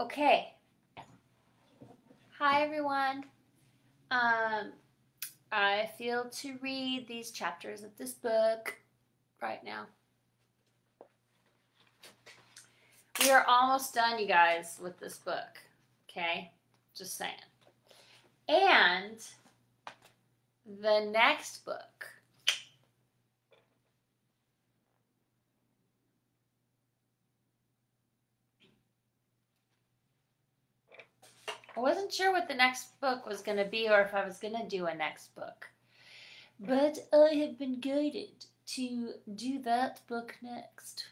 Okay. Hi, everyone. Um, I feel to read these chapters of this book right now. We are almost done, you guys, with this book. Okay? Just saying. And the next book I wasn't sure what the next book was going to be or if I was going to do a next book. But I have been guided to do that book next.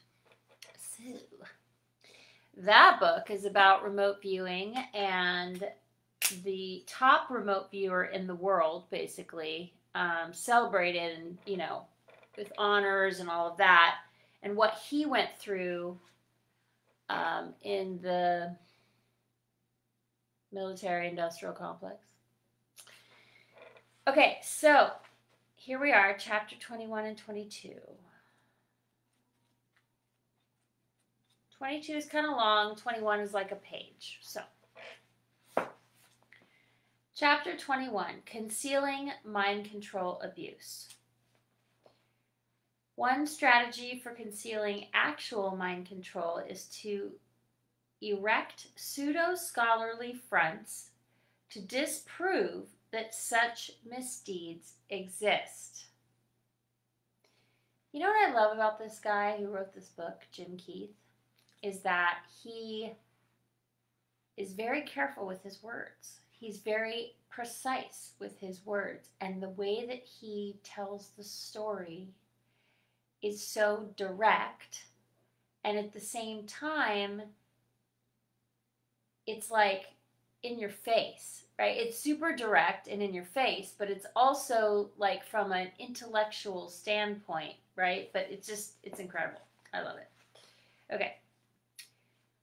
So, that book is about remote viewing and the top remote viewer in the world, basically, um, celebrated and, you know, with honors and all of that, and what he went through um, in the military industrial complex. Okay, so here we are, chapter 21 and 22. 22 is kind of long, 21 is like a page. So, chapter 21 Concealing Mind Control Abuse. One strategy for concealing actual mind control is to erect pseudo scholarly fronts to disprove that such misdeeds exist. You know what I love about this guy who wrote this book, Jim Keith, is that he is very careful with his words. He's very precise with his words, and the way that he tells the story is so direct, and at the same time, it's like in your face, right? It's super direct and in your face, but it's also like from an intellectual standpoint, right? But it's just, it's incredible. I love it. Okay.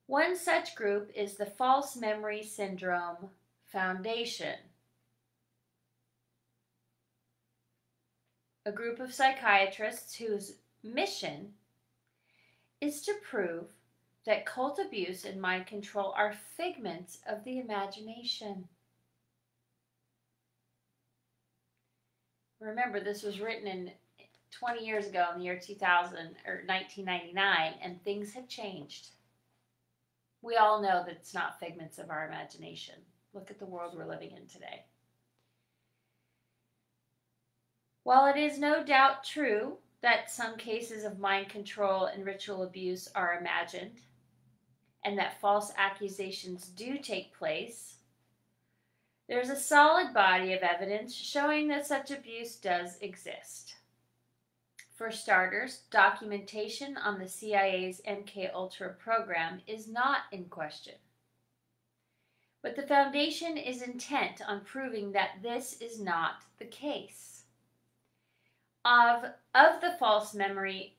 One such group is the False Memory Syndrome Foundation. A group of psychiatrists whose mission is to prove that cult abuse and mind control are figments of the imagination. Remember, this was written in 20 years ago in the year 2000 or 1999, and things have changed. We all know that it's not figments of our imagination. Look at the world we're living in today. While it is no doubt true that some cases of mind control and ritual abuse are imagined, and that false accusations do take place, there's a solid body of evidence showing that such abuse does exist. For starters, documentation on the CIA's MK Ultra program is not in question. But the Foundation is intent on proving that this is not the case. Of, of the false memory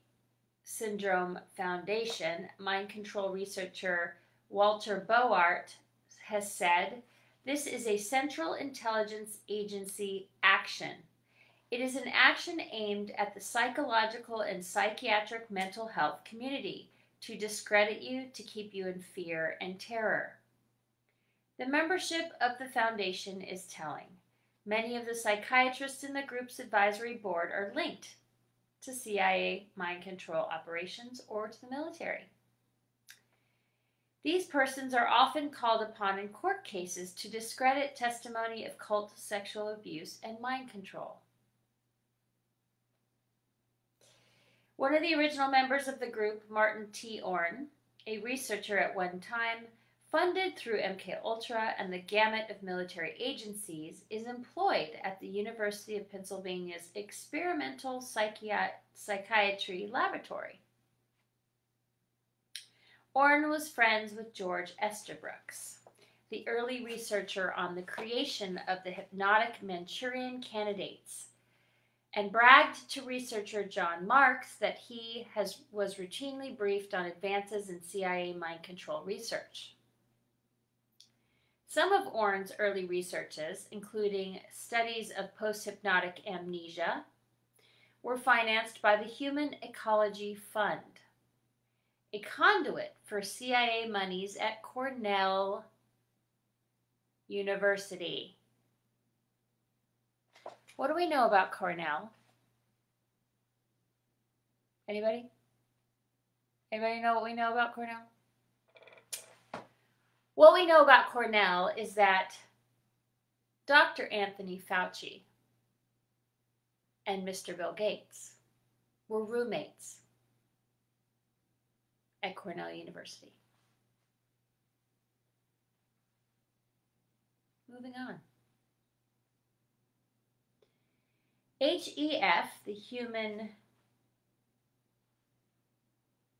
Syndrome Foundation, mind control researcher Walter Bowart has said this is a Central Intelligence Agency action. It is an action aimed at the psychological and psychiatric mental health community to discredit you, to keep you in fear and terror. The membership of the foundation is telling. Many of the psychiatrists in the group's advisory board are linked to CIA mind control operations or to the military. These persons are often called upon in court cases to discredit testimony of cult sexual abuse and mind control. One of the original members of the group, Martin T. Orne, a researcher at one time, funded through MK Ultra and the gamut of military agencies, is employed at the University of Pennsylvania's Experimental Psychi- Psychiatry Laboratory. Orne was friends with George Estabrooks, the early researcher on the creation of the hypnotic Manchurian candidates, and bragged to researcher John Marks that he has, was routinely briefed on advances in CIA mind control research. Some of Orne's early researches, including studies of post-hypnotic amnesia, were financed by the Human Ecology Fund. a conduit for CIA monies at Cornell University. What do we know about Cornell? Anybody? Anybody know what we know about Cornell? What we know about Cornell is that Dr. Anthony Fauci and Mr. Bill Gates were roommates at Cornell University. Moving on. HEF, the Human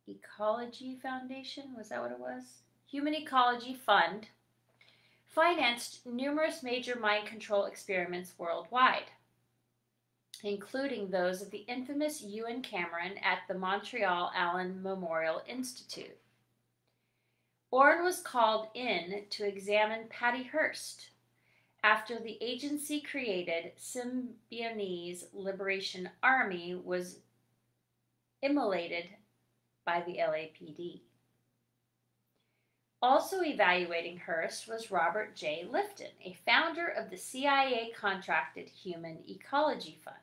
Ecology Foundation, was that what it was? Human Ecology Fund financed numerous major mind control experiments worldwide, including those of the infamous Ewen Cameron at the Montreal Allan Memorial Institute. Orrin was called in to examine Patty Hearst after the agency created Symbionese Liberation Army was immolated by the LAPD. Also evaluating Hearst was Robert J. Lifton, a founder of the CIA contracted Human Ecology Fund,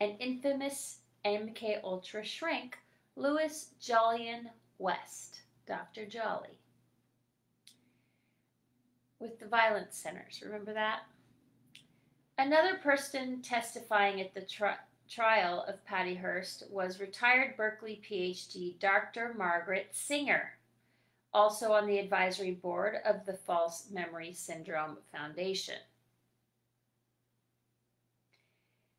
and infamous MK Ultra shrink Louis Jolyon West, Dr. Jolly. With the violence centers, remember that? Another person testifying at the tri- trial of Patty Hearst was retired Berkeley PhD Dr. Margaret Singer also on the advisory board of the False Memory Syndrome Foundation.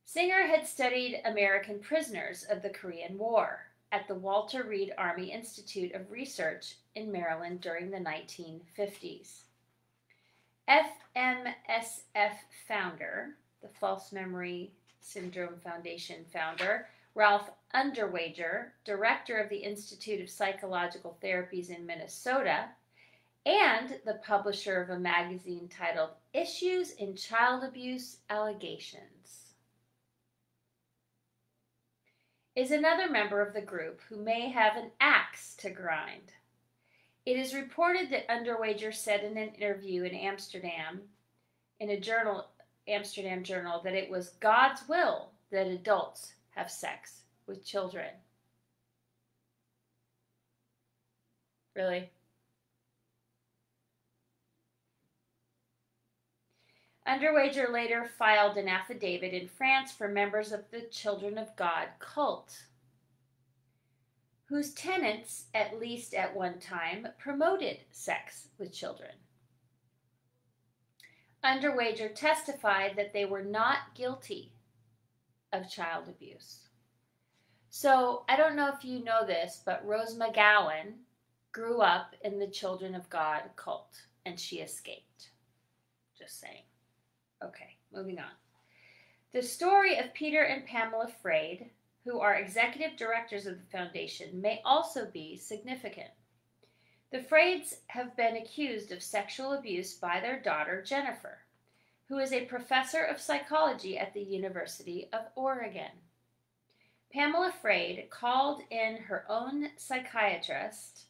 Singer had studied American prisoners of the Korean War at the Walter Reed Army Institute of Research in Maryland during the 1950s. FMSF founder, the False Memory Syndrome Foundation founder, Ralph Underwager, director of the Institute of Psychological Therapies in Minnesota, and the publisher of a magazine titled Issues in Child Abuse Allegations. Is another member of the group who may have an axe to grind. It is reported that Underwager said in an interview in Amsterdam, in a journal, Amsterdam journal, that it was God's will that adults have sex with children. Really? Underwager later filed an affidavit in France for members of the Children of God cult, whose tenants, at least at one time, promoted sex with children. Underwager testified that they were not guilty of child abuse. So I don't know if you know this, but Rose McGowan grew up in the Children of God cult and she escaped. Just saying. Okay, moving on. The story of Peter and Pamela Freyd, who are executive directors of the foundation, may also be significant. The Freyds have been accused of sexual abuse by their daughter Jennifer who is a professor of psychology at the University of Oregon. Pamela Freyd called in her own psychiatrist,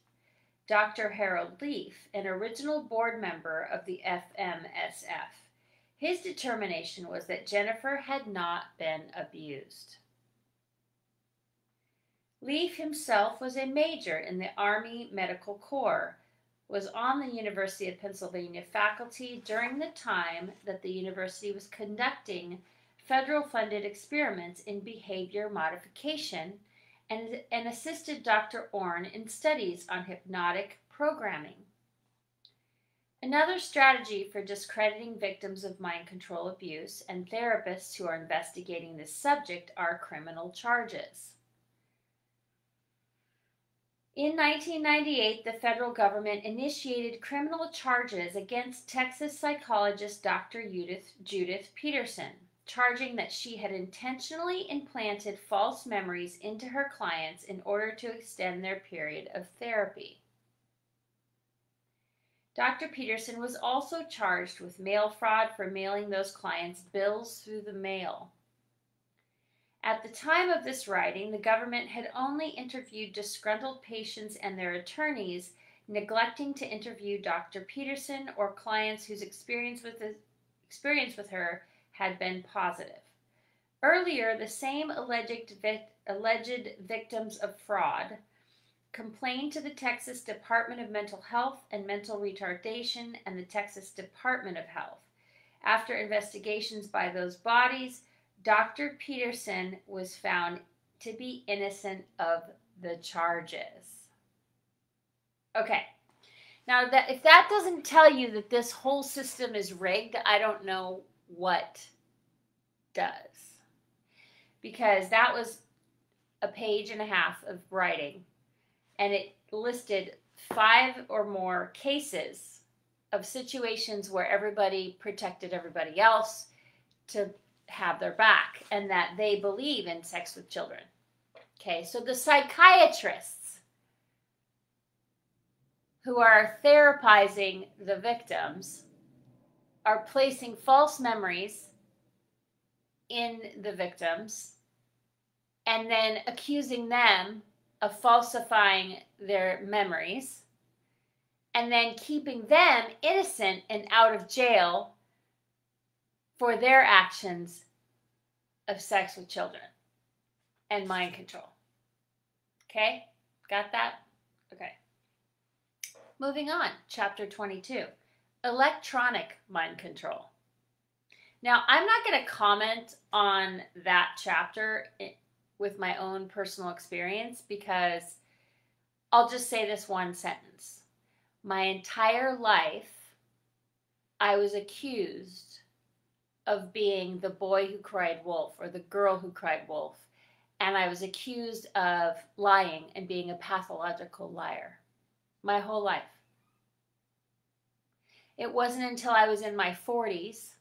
Dr. Harold Lief, an original board member of the FMSF. His determination was that Jennifer had not been abused. Lief himself was a major in the Army Medical Corps was on the University of Pennsylvania faculty during the time that the university was conducting federal funded experiments in behavior modification and, and assisted Dr. Orrin in studies on hypnotic programming. Another strategy for discrediting victims of mind control abuse and therapists who are investigating this subject are criminal charges. In 1998, the federal government initiated criminal charges against Texas psychologist Dr. Judith, Judith Peterson, charging that she had intentionally implanted false memories into her clients in order to extend their period of therapy. Dr. Peterson was also charged with mail fraud for mailing those clients bills through the mail. At the time of this writing, the government had only interviewed disgruntled patients and their attorneys, neglecting to interview Dr. Peterson or clients whose experience with, the, experience with her had been positive. Earlier, the same alleged, alleged victims of fraud complained to the Texas Department of Mental Health and Mental Retardation and the Texas Department of Health. After investigations by those bodies, Dr. Peterson was found to be innocent of the charges. Okay. Now that if that doesn't tell you that this whole system is rigged, I don't know what does. Because that was a page and a half of writing and it listed five or more cases of situations where everybody protected everybody else to have their back and that they believe in sex with children. Okay, so the psychiatrists who are therapizing the victims are placing false memories in the victims and then accusing them of falsifying their memories and then keeping them innocent and out of jail for their actions of sex with children and mind control. Okay? Got that? Okay. Moving on, chapter 22 electronic mind control. Now, I'm not going to comment on that chapter eh, with my own personal experience because I'll just say this one sentence. My entire life, I was accused of being the boy who cried wolf or the girl who cried wolf. And I was accused of lying and being a pathological liar my whole life. It wasn't until I was in my 40s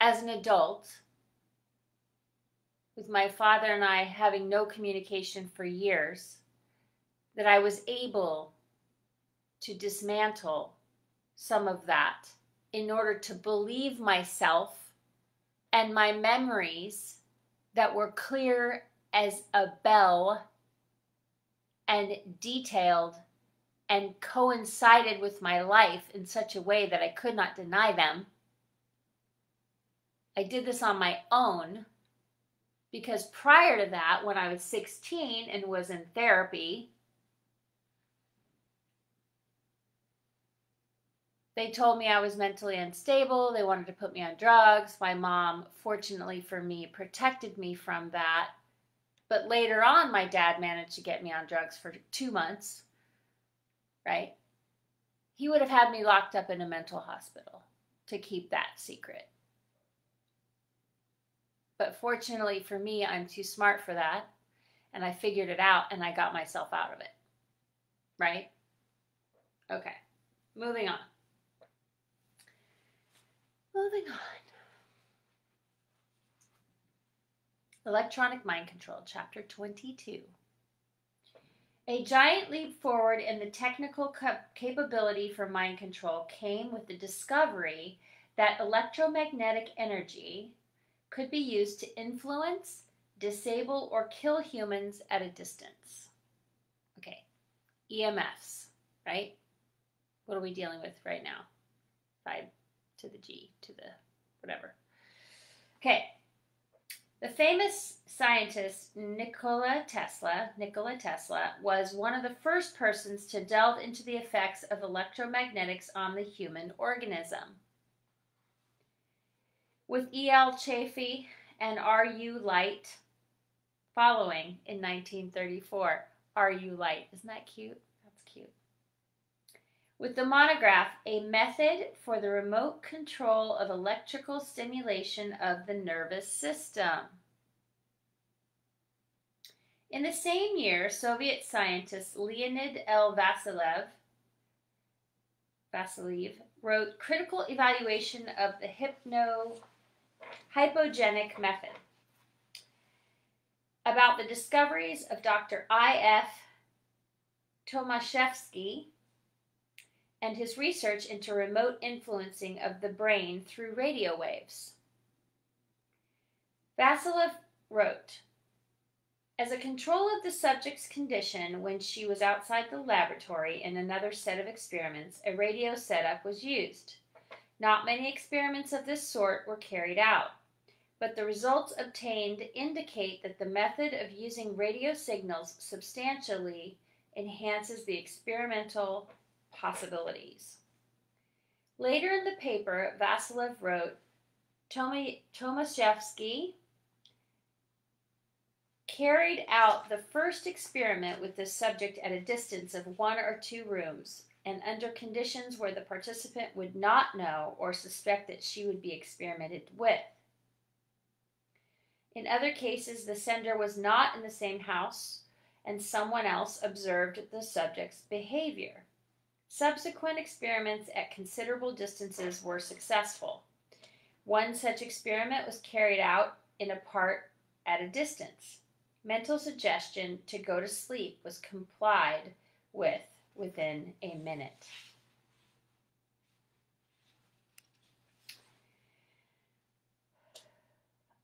as an adult with my father and I having no communication for years, that I was able to dismantle some of that in order to believe myself and my memories that were clear as a bell and detailed and coincided with my life in such a way that I could not deny them. I did this on my own because prior to that, when I was 16 and was in therapy, they told me I was mentally unstable. They wanted to put me on drugs. My mom, fortunately for me, protected me from that. But later on, my dad managed to get me on drugs for two months, right? He would have had me locked up in a mental hospital to keep that secret. But fortunately for me, I'm too smart for that. And I figured it out and I got myself out of it. Right? Okay. Moving on. Moving on. Electronic Mind Control, Chapter 22. A giant leap forward in the technical capability for mind control came with the discovery that electromagnetic energy could be used to influence, disable, or kill humans at a distance. Okay, EMFs, right? What are we dealing with right now? 5 to the G to the whatever. Okay, the famous scientist Nikola Tesla, Nikola Tesla was one of the first persons to delve into the effects of electromagnetics on the human organism with E.L. Chaffee and R.U. Light following in 1934. R.U. Light. Isn't that? Cute. With the monograph, A Method for the Remote Control of Electrical Stimulation of the Nervous System. In the same year, Soviet scientist Leonid L. Vasilev, Vasiliev wrote Critical Evaluation of the Hypno hypogenic method. About the discoveries of Dr. I.F. Tomaszewski and his research into remote influencing of the brain through radio waves. Vasilev wrote As a control of the subject's condition when she was outside the laboratory in another set of experiments, a radio setup was used. Not many experiments of this sort were carried out, but the results obtained indicate that the method of using radio signals substantially enhances the experimental possibilities. Later in the paper, Vasilev wrote, Tomaszewski carried out the first experiment with this subject at a distance of one or two rooms and under conditions where the participant would not know or suspect that she would be experimented with. In other cases, the sender was not in the same house and someone else observed the subject's behavior. Subsequent experiments at considerable distances were successful. One such experiment was carried out in a part at a distance. Mental suggestion to go to sleep was complied with within a minute.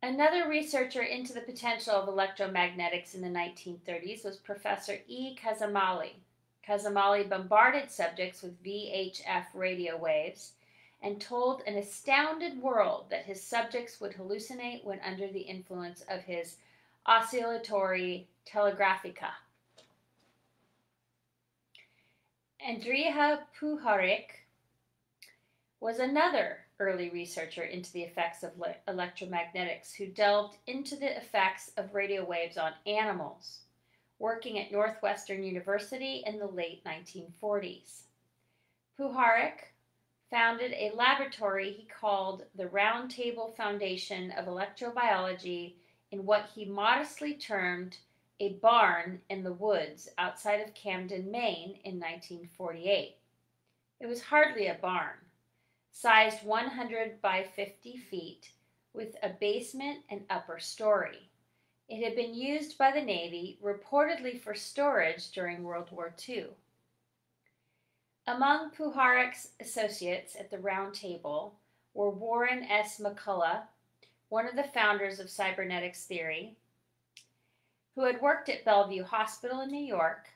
Another researcher into the potential of electromagnetics in the 1930s was Professor E. Cazzamalli. Cazzamalli bombarded subjects with VHF radio waves and told an astounded world that his subjects would hallucinate when under the influence of his oscillatory telegraphica. Andrija Puharich was another early researcher into the effects of le- electromagnetics who delved into the effects of radio waves on animals, working at Northwestern University in the late 1940s. Puharich founded a laboratory he called the Roundtable Foundation of Electrobiology in what he modestly termed a barn in the woods outside of Camden, Maine in 1948. It was hardly a barn sized 100 by 50 feet, with a basement and upper story. It had been used by the Navy, reportedly for storage during World War II. Among Puharich's associates at the Round Table were Warren S. McCulloch, one of the founders of cybernetics theory, who had worked at Bellevue Hospital in New York.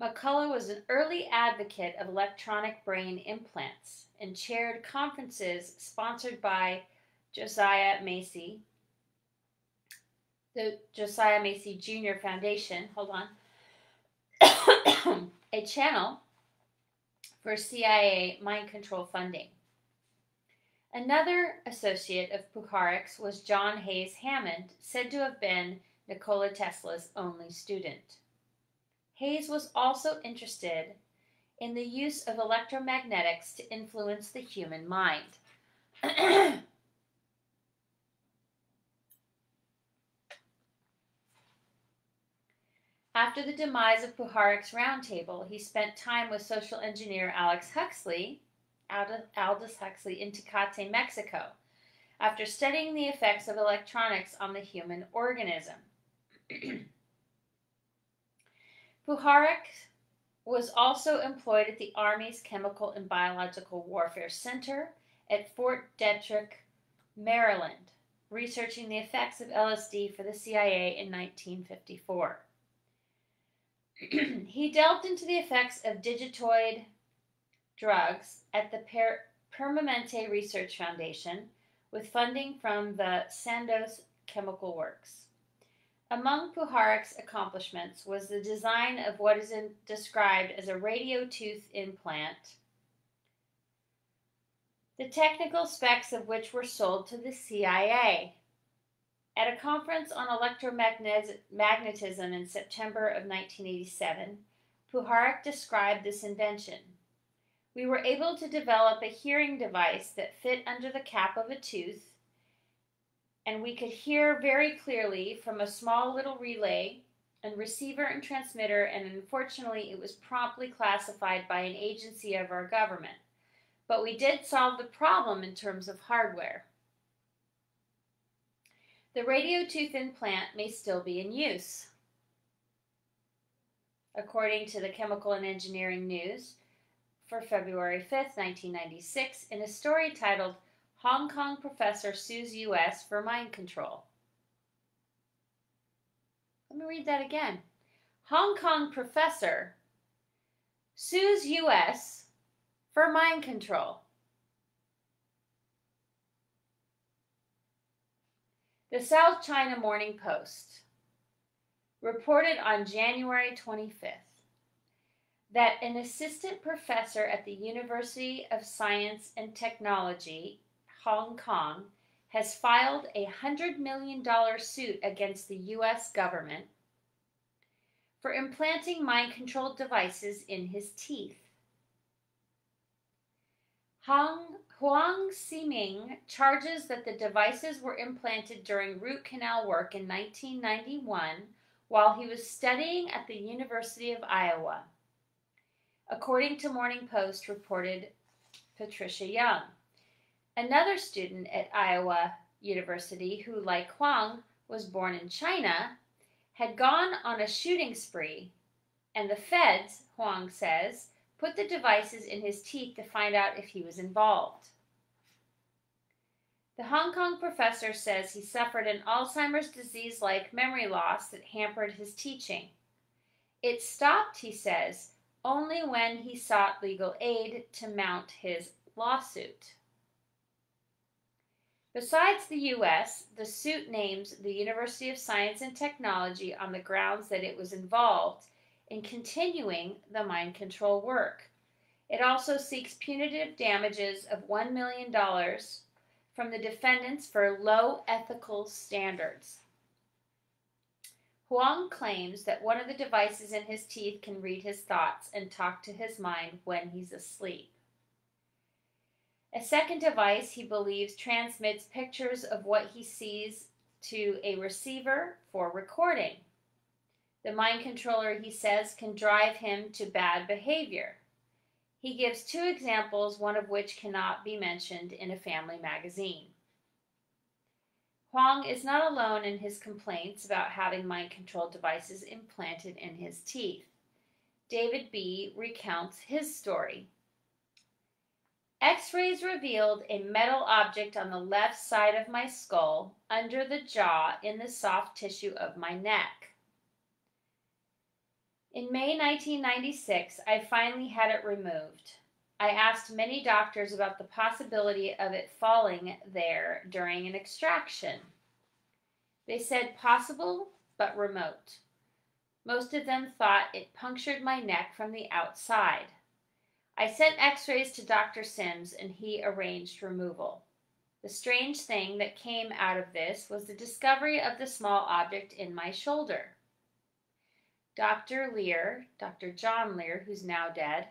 McCulloch was an early advocate of electronic brain implants and chaired conferences sponsored by Josiah Macy, the Josiah Macy Jr. Foundation. Hold on. a channel for CIA mind control funding. Another associate of Puharich's was John Hayes Hammond, said to have been Nikola Tesla's only student. Hayes was also interested in the use of electromagnetics to influence the human mind. After the demise of Puharich's roundtable, he spent time with social engineer Alex Huxley, Aldous Huxley, in Tecate, Mexico, after studying the effects of electronics on the human organism. Puharich was also employed at the Army's Chemical and Biological Warfare Center at Fort Detrick, Maryland, researching the effects of LSD for the CIA in 1954. he delved into the effects of digitoid drugs at the per- Permanente Research Foundation with funding from the Sandoz Chemical Works. Among Puharich's accomplishments was the design of what is in, described as a radio tooth implant, the technical specs of which were sold to the CIA. At a conference on electromagnetism in September of 1987, Puharich described this invention. We were able to develop a hearing device that fit under the cap of a tooth and we could hear very clearly from a small little relay and receiver and transmitter, and unfortunately, it was promptly classified by an agency of our government. But we did solve the problem in terms of hardware. The radio tooth implant may still be in use. According to the Chemical and Engineering News for February 5, 1996, in a story titled Hong Kong professor sues U.S. for mind control. Let me read that again. Hong Kong professor sues U.S. for mind control. The South China Morning Post reported on January 25th that an assistant professor at the University of Science and Technology, Hong Kong, has filed a $100 million suit against the U.S. government for implanting mind controlled devices in his teeth. Hong, Huang Ximing charges that the devices were implanted during root canal work in 1991 while he was studying at the University of Iowa. According to Morning Post reported Patricia Young. Another student at Iowa University, who, like Huang, was born in China, had gone on a shooting spree, and the feds, Huang says, put the devices in his teeth to find out if he was involved. The Hong Kong professor says he suffered an Alzheimer's disease like memory loss that hampered his teaching. It stopped, he says, only when he sought legal aid to mount his lawsuit. Besides the U.S., the suit names the University of Science and Technology on the grounds that it was involved in continuing the mind control work. It also seeks punitive damages of $1 million from the defendants for low ethical standards. Huang claims that one of the devices in his teeth can read his thoughts and talk to his mind when he's asleep. A second device, he believes, transmits pictures of what he sees to a receiver for recording. The mind controller, he says, can drive him to bad behavior. He gives two examples, one of which cannot be mentioned in a family magazine. Huang is not alone in his complaints about having mind control devices implanted in his teeth. David B. recounts his story. X rays revealed a metal object on the left side of my skull, under the jaw, in the soft tissue of my neck. In May 1996, I finally had it removed. I asked many doctors about the possibility of it falling there during an extraction. They said possible, but remote. Most of them thought it punctured my neck from the outside. I sent x rays to Dr. Sims and he arranged removal. The strange thing that came out of this was the discovery of the small object in my shoulder. Dr. Lear, Dr. John Lear, who's now dead,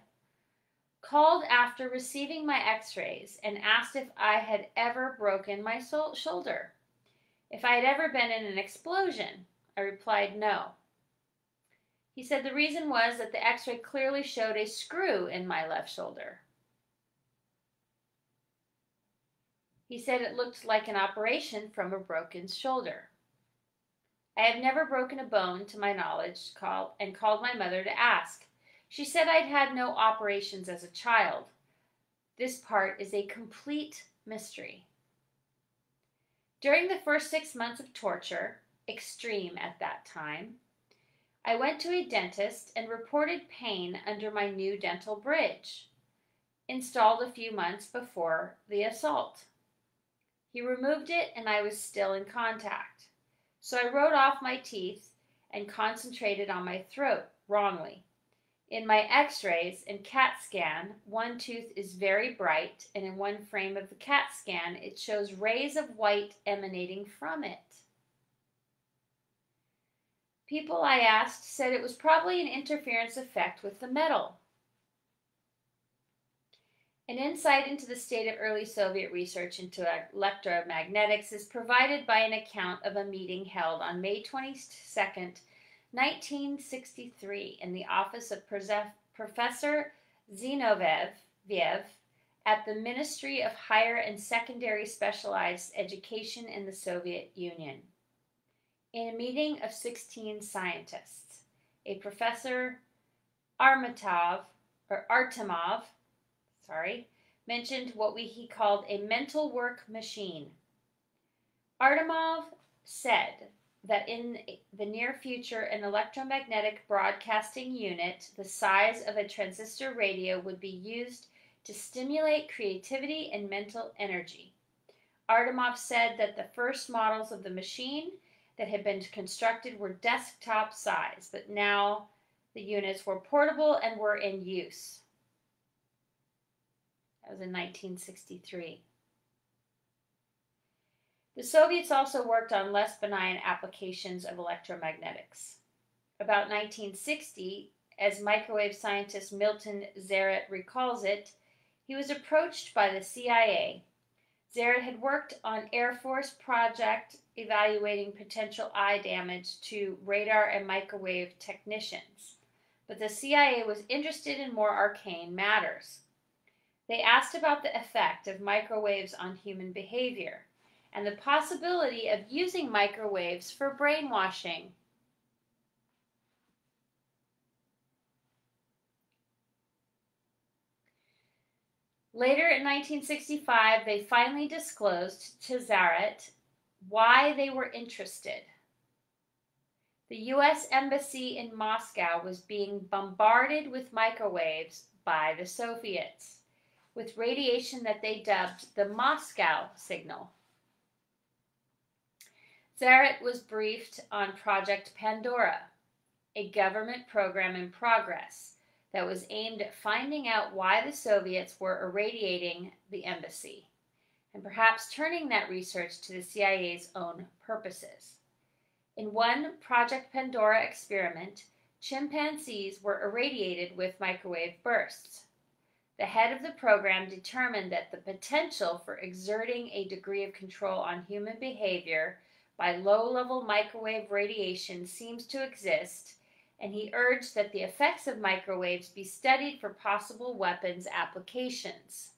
called after receiving my x rays and asked if I had ever broken my shoulder. If I had ever been in an explosion. I replied no. He said the reason was that the x ray clearly showed a screw in my left shoulder. He said it looked like an operation from a broken shoulder. I have never broken a bone to my knowledge called, and called my mother to ask. She said I'd had no operations as a child. This part is a complete mystery. During the first six months of torture, extreme at that time, I went to a dentist and reported pain under my new dental bridge, installed a few months before the assault. He removed it and I was still in contact. So I wrote off my teeth and concentrated on my throat wrongly. In my x rays and CAT scan, one tooth is very bright, and in one frame of the CAT scan, it shows rays of white emanating from it. People I asked said it was probably an interference effect with the metal. An insight into the state of early Soviet research into electromagnetics is provided by an account of a meeting held on May 22, 1963, in the office of Professor Zinoviev at the Ministry of Higher and Secondary Specialized Education in the Soviet Union. In a meeting of 16 scientists, a professor Armatov or Artemov, sorry, mentioned what we, he called a mental work machine. Artemov said that in the near future, an electromagnetic broadcasting unit the size of a transistor radio would be used to stimulate creativity and mental energy. Artemov said that the first models of the machine that had been constructed were desktop size, but now the units were portable and were in use. That was in 1963. The Soviets also worked on less benign applications of electromagnetics. About 1960, as microwave scientist Milton Zaret recalls it, he was approached by the CIA. Zaret had worked on Air Force project evaluating potential eye damage to radar and microwave technicians, but the CIA was interested in more arcane matters. They asked about the effect of microwaves on human behavior and the possibility of using microwaves for brainwashing. Later in 1965, they finally disclosed to Zaret why they were interested. The U.S. Embassy in Moscow was being bombarded with microwaves by the Soviets, with radiation that they dubbed the Moscow signal. Zaret was briefed on Project Pandora, a government program in progress that was aimed at finding out why the Soviets were irradiating the embassy and perhaps turning that research to the CIA's own purposes. In one Project Pandora experiment, chimpanzees were irradiated with microwave bursts. The head of the program determined that the potential for exerting a degree of control on human behavior by low level microwave radiation seems to exist, and he urged that the effects of microwaves be studied for possible weapons applications.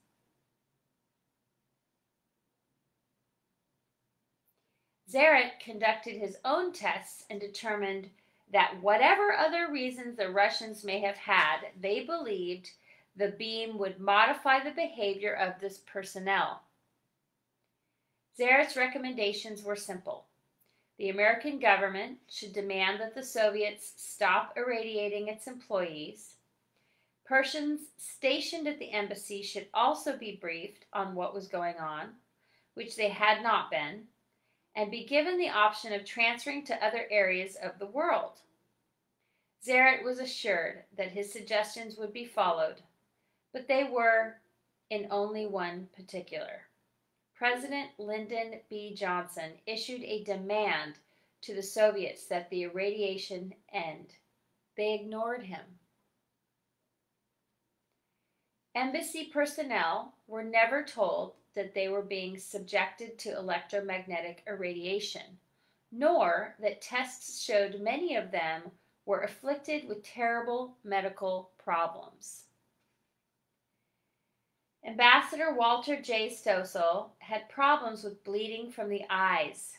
Zarek conducted his own tests and determined that whatever other reasons the Russians may have had, they believed the beam would modify the behavior of this personnel. Zaret's recommendations were simple. The American government should demand that the Soviets stop irradiating its employees. Persons stationed at the embassy should also be briefed on what was going on, which they had not been, and be given the option of transferring to other areas of the world. Zarratt was assured that his suggestions would be followed, but they were in only one particular. President Lyndon B. Johnson issued a demand to the Soviets that the irradiation end. They ignored him. Embassy personnel were never told that they were being subjected to electromagnetic irradiation, nor that tests showed many of them were afflicted with terrible medical problems. Ambassador Walter J. Stoessel had problems with bleeding from the eyes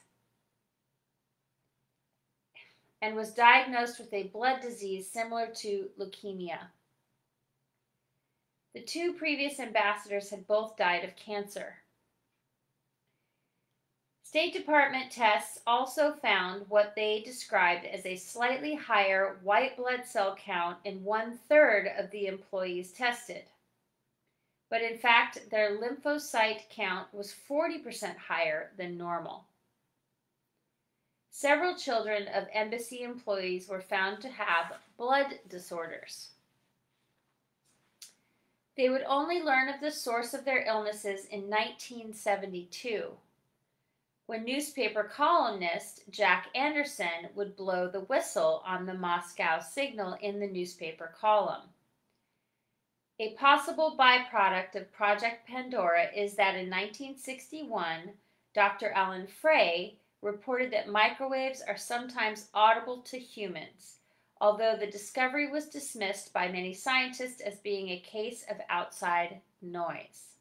and was diagnosed with a blood disease similar to leukemia. The two previous ambassadors had both died of cancer. State Department tests also found what they described as a slightly higher white blood cell count in one third of the employees tested but in fact, their lymphocyte count was 40% higher than normal. Several children of embassy employees were found to have blood disorders. They would only learn of the source of their illnesses in 1972, when newspaper columnist Jack Anderson would blow the whistle on the Moscow signal in the newspaper column. A possible byproduct of Project Pandora is that in 1961, Dr. Alan Frey reported that microwaves are sometimes audible to humans, although the discovery was dismissed by many scientists as being a case of outside noise.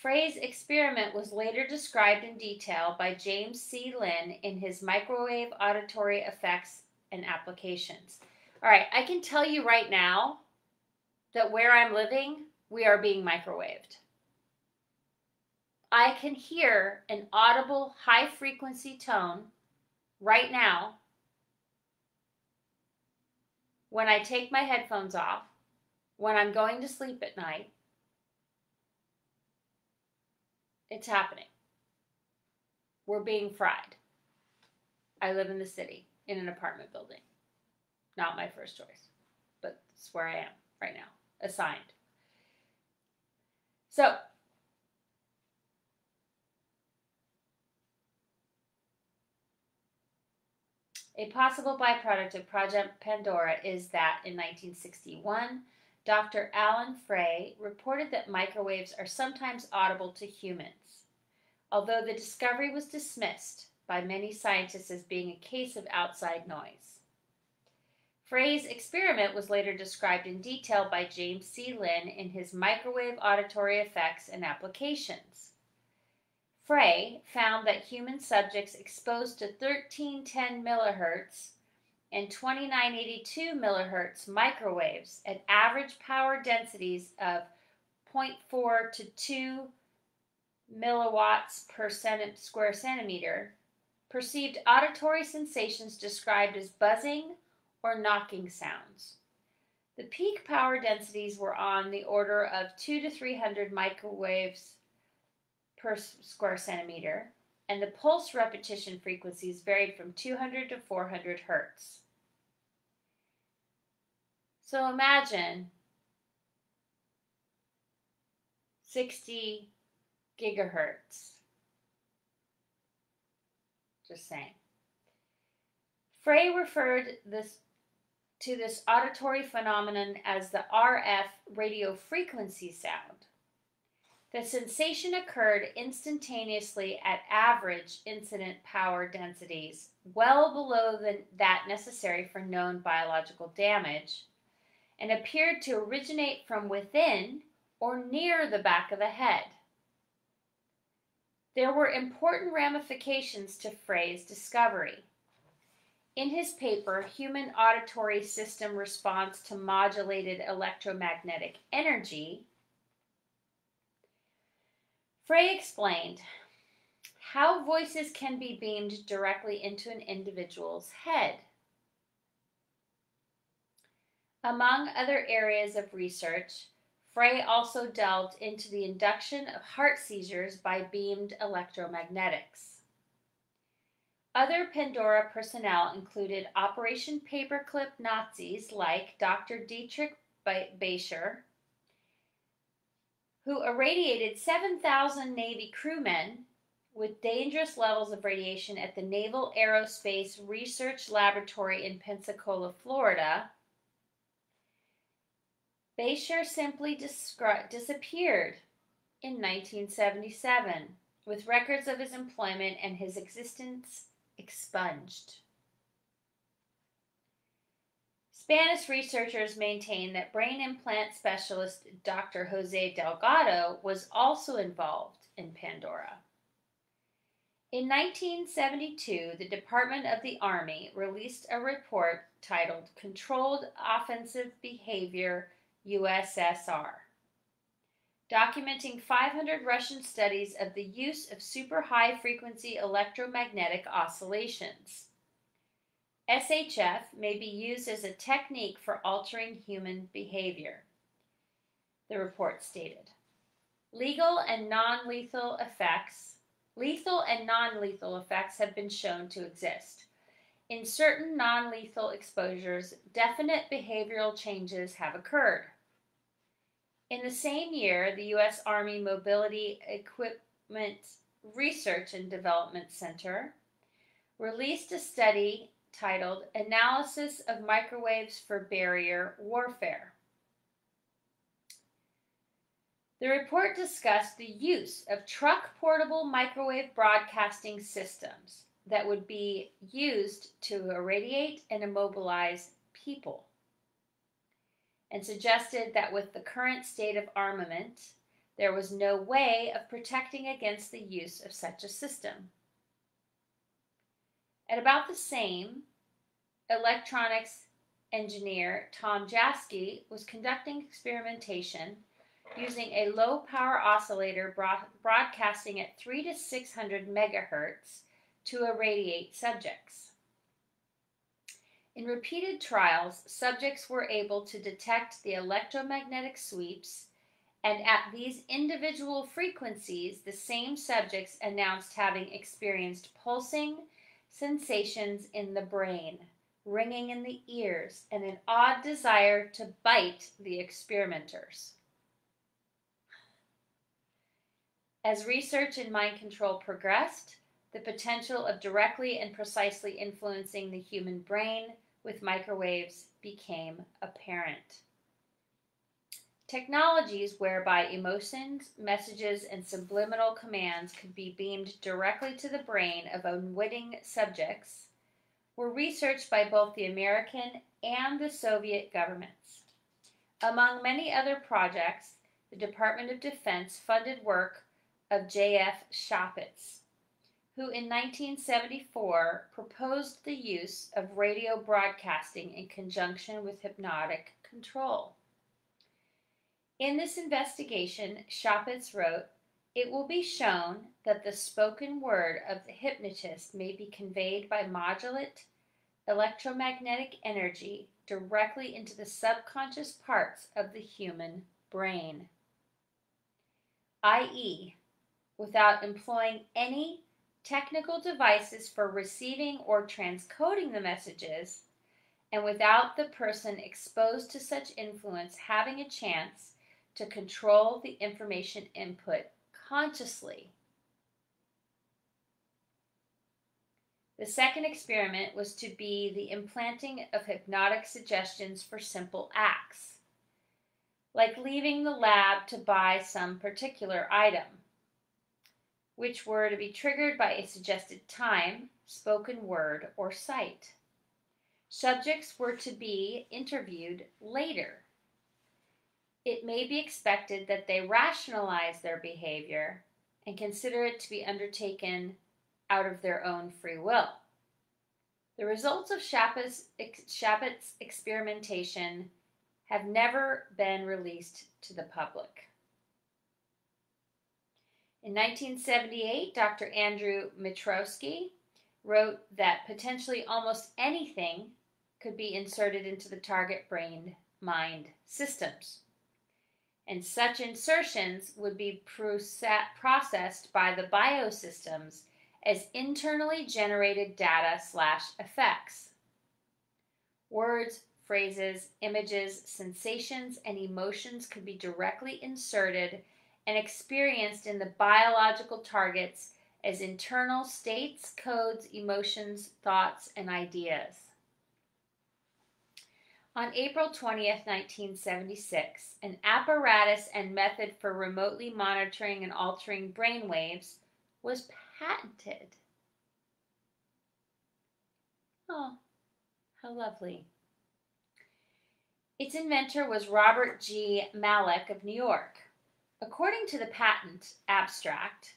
Frey's experiment was later described in detail by James C. Lin in his Microwave Auditory Effects and Applications. All right, I can tell you right now that where I'm living, we are being microwaved. I can hear an audible high frequency tone right now, when I take my headphones off, when I'm going to sleep at night, it's happening. We're being fried. I live in the city in an apartment building. Not my first choice, but it's where I am right now, assigned. So, A possible byproduct of Project Pandora is that in 1961, Dr. Allan Frey reported that microwaves are sometimes audible to humans, although the discovery was dismissed by many scientists as being a case of outside noise. Frey's experiment was later described in detail by James C. Lin in his Microwave Auditory Effects and Applications. Frey found that human subjects exposed to 1310 millihertz and 2982 millihertz microwaves at average power densities of 0.4 to 2 milliwatts per square centimeter perceived auditory sensations described as buzzing or knocking sounds. The peak power densities were on the order of 2 to 300 microwaves per square centimeter, and the pulse repetition frequencies varied from 200 to 400 hertz. So imagine 60 gigahertz. Just saying. Frey referred this to this auditory phenomenon as the RF radio frequency sound. The sensation occurred instantaneously at average incident power densities, well below the, that necessary for known biological damage, and appeared to originate from within or near the back of the head. There were important ramifications to Frey's discovery. In his paper, Human Auditory System Response to Modulated Electromagnetic Energy, Frey explained how voices can be beamed directly into an individual's head. Among other areas of research, Frey also delved into the induction of heart seizures by beamed electromagnetics. Other Pandora personnel included Operation Paperclip Nazis like Dr. Dietrich Beischer, who irradiated 7,000 Navy crewmen with dangerous levels of radiation at the Naval Aerospace Research Laboratory in Pensacola, Florida. Beischer simply disappeared in 1977, with records of his employment and his existence expunged. Spanish researchers maintain that brain implant specialist Dr. Jose Delgado was also involved in Pandora. In 1972, the Department of the Army released a report titled Controlled Offensive Behavior USSR, documenting 500 Russian studies of the use of super high frequency electromagnetic oscillations. SHF may be used as a technique for altering human behavior, the report stated. Legal and non lethal effects, lethal and non lethal effects have been shown to exist. In certain non lethal exposures, definite behavioral changes have occurred. In the same year, the U.S. Army Mobility Equipment Research and Development Center released a study titled Analysis of Microwaves for Barrier Warfare. The report discussed the use of truck portable microwave broadcasting systems that would be used to irradiate and immobilize people, and suggested that with the current state of armament, there was no way of protecting against the use of such a system. At about the same, electronics engineer Tom Jaschke was conducting experimentation using a low power oscillator broadcasting at 3 to 600 megahertz to irradiate subjects. In repeated trials, subjects were able to detect the electromagnetic sweeps, and at these individual frequencies, the same subjects announced having experienced pulsing sensations in the brain, ringing in the ears, and an odd desire to bite the experimenters. As research in mind control progressed, the potential of directly and precisely influencing the human brain with microwaves became apparent. Technologies whereby emotions, messages, and subliminal commands could be beamed directly to the brain of unwitting subjects were researched by both the American and the Soviet governments. Among many other projects, the Department of Defense funded work of J.F. Schapitz, who in 1974 proposed the use of radio broadcasting in conjunction with hypnotic control. In this investigation, Schapitz wrote, It will be shown that the spoken word of the hypnotist may be conveyed by modulate electromagnetic energy directly into the subconscious parts of the human brain, i.e., without employing any technical devices for receiving or transcoding the messages, and without the person exposed to such influence having a chance to control the information input consciously. The second experiment was to be the implanting of hypnotic suggestions for simple acts, like leaving the lab to buy some particular item, which were to be triggered by a suggested time, spoken word, or sight. Subjects were to be interviewed later it may be expected that they rationalize their behavior and consider it to be undertaken out of their own free will. The results of Schapitz's, experimentation have never been released to the public. In 1978, Dr. Andrew Michrowski wrote that potentially almost anything could be inserted into the target brain mind systems and such insertions would be processed by the biosystems as internally generated data slash effects. Words, phrases, images, sensations, and emotions could be directly inserted and experienced in the biological targets as internal states, codes, emotions, thoughts, and ideas. On April 20th, 1976, an apparatus and method for remotely monitoring and altering brain waves was patented. Oh, how lovely. Its inventor was Robert G. Malech of New York. According to the patent abstract,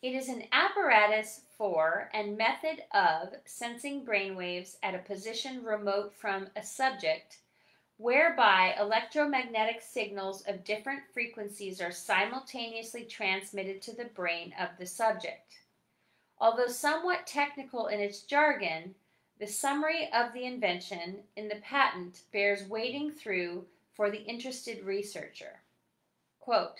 it is an apparatus for and method of sensing brainwaves at a position remote from a subject whereby electromagnetic signals of different frequencies are simultaneously transmitted to the brain of the subject. Although somewhat technical in its jargon, the summary of the invention in the patent bears wading through for the interested researcher. Quote,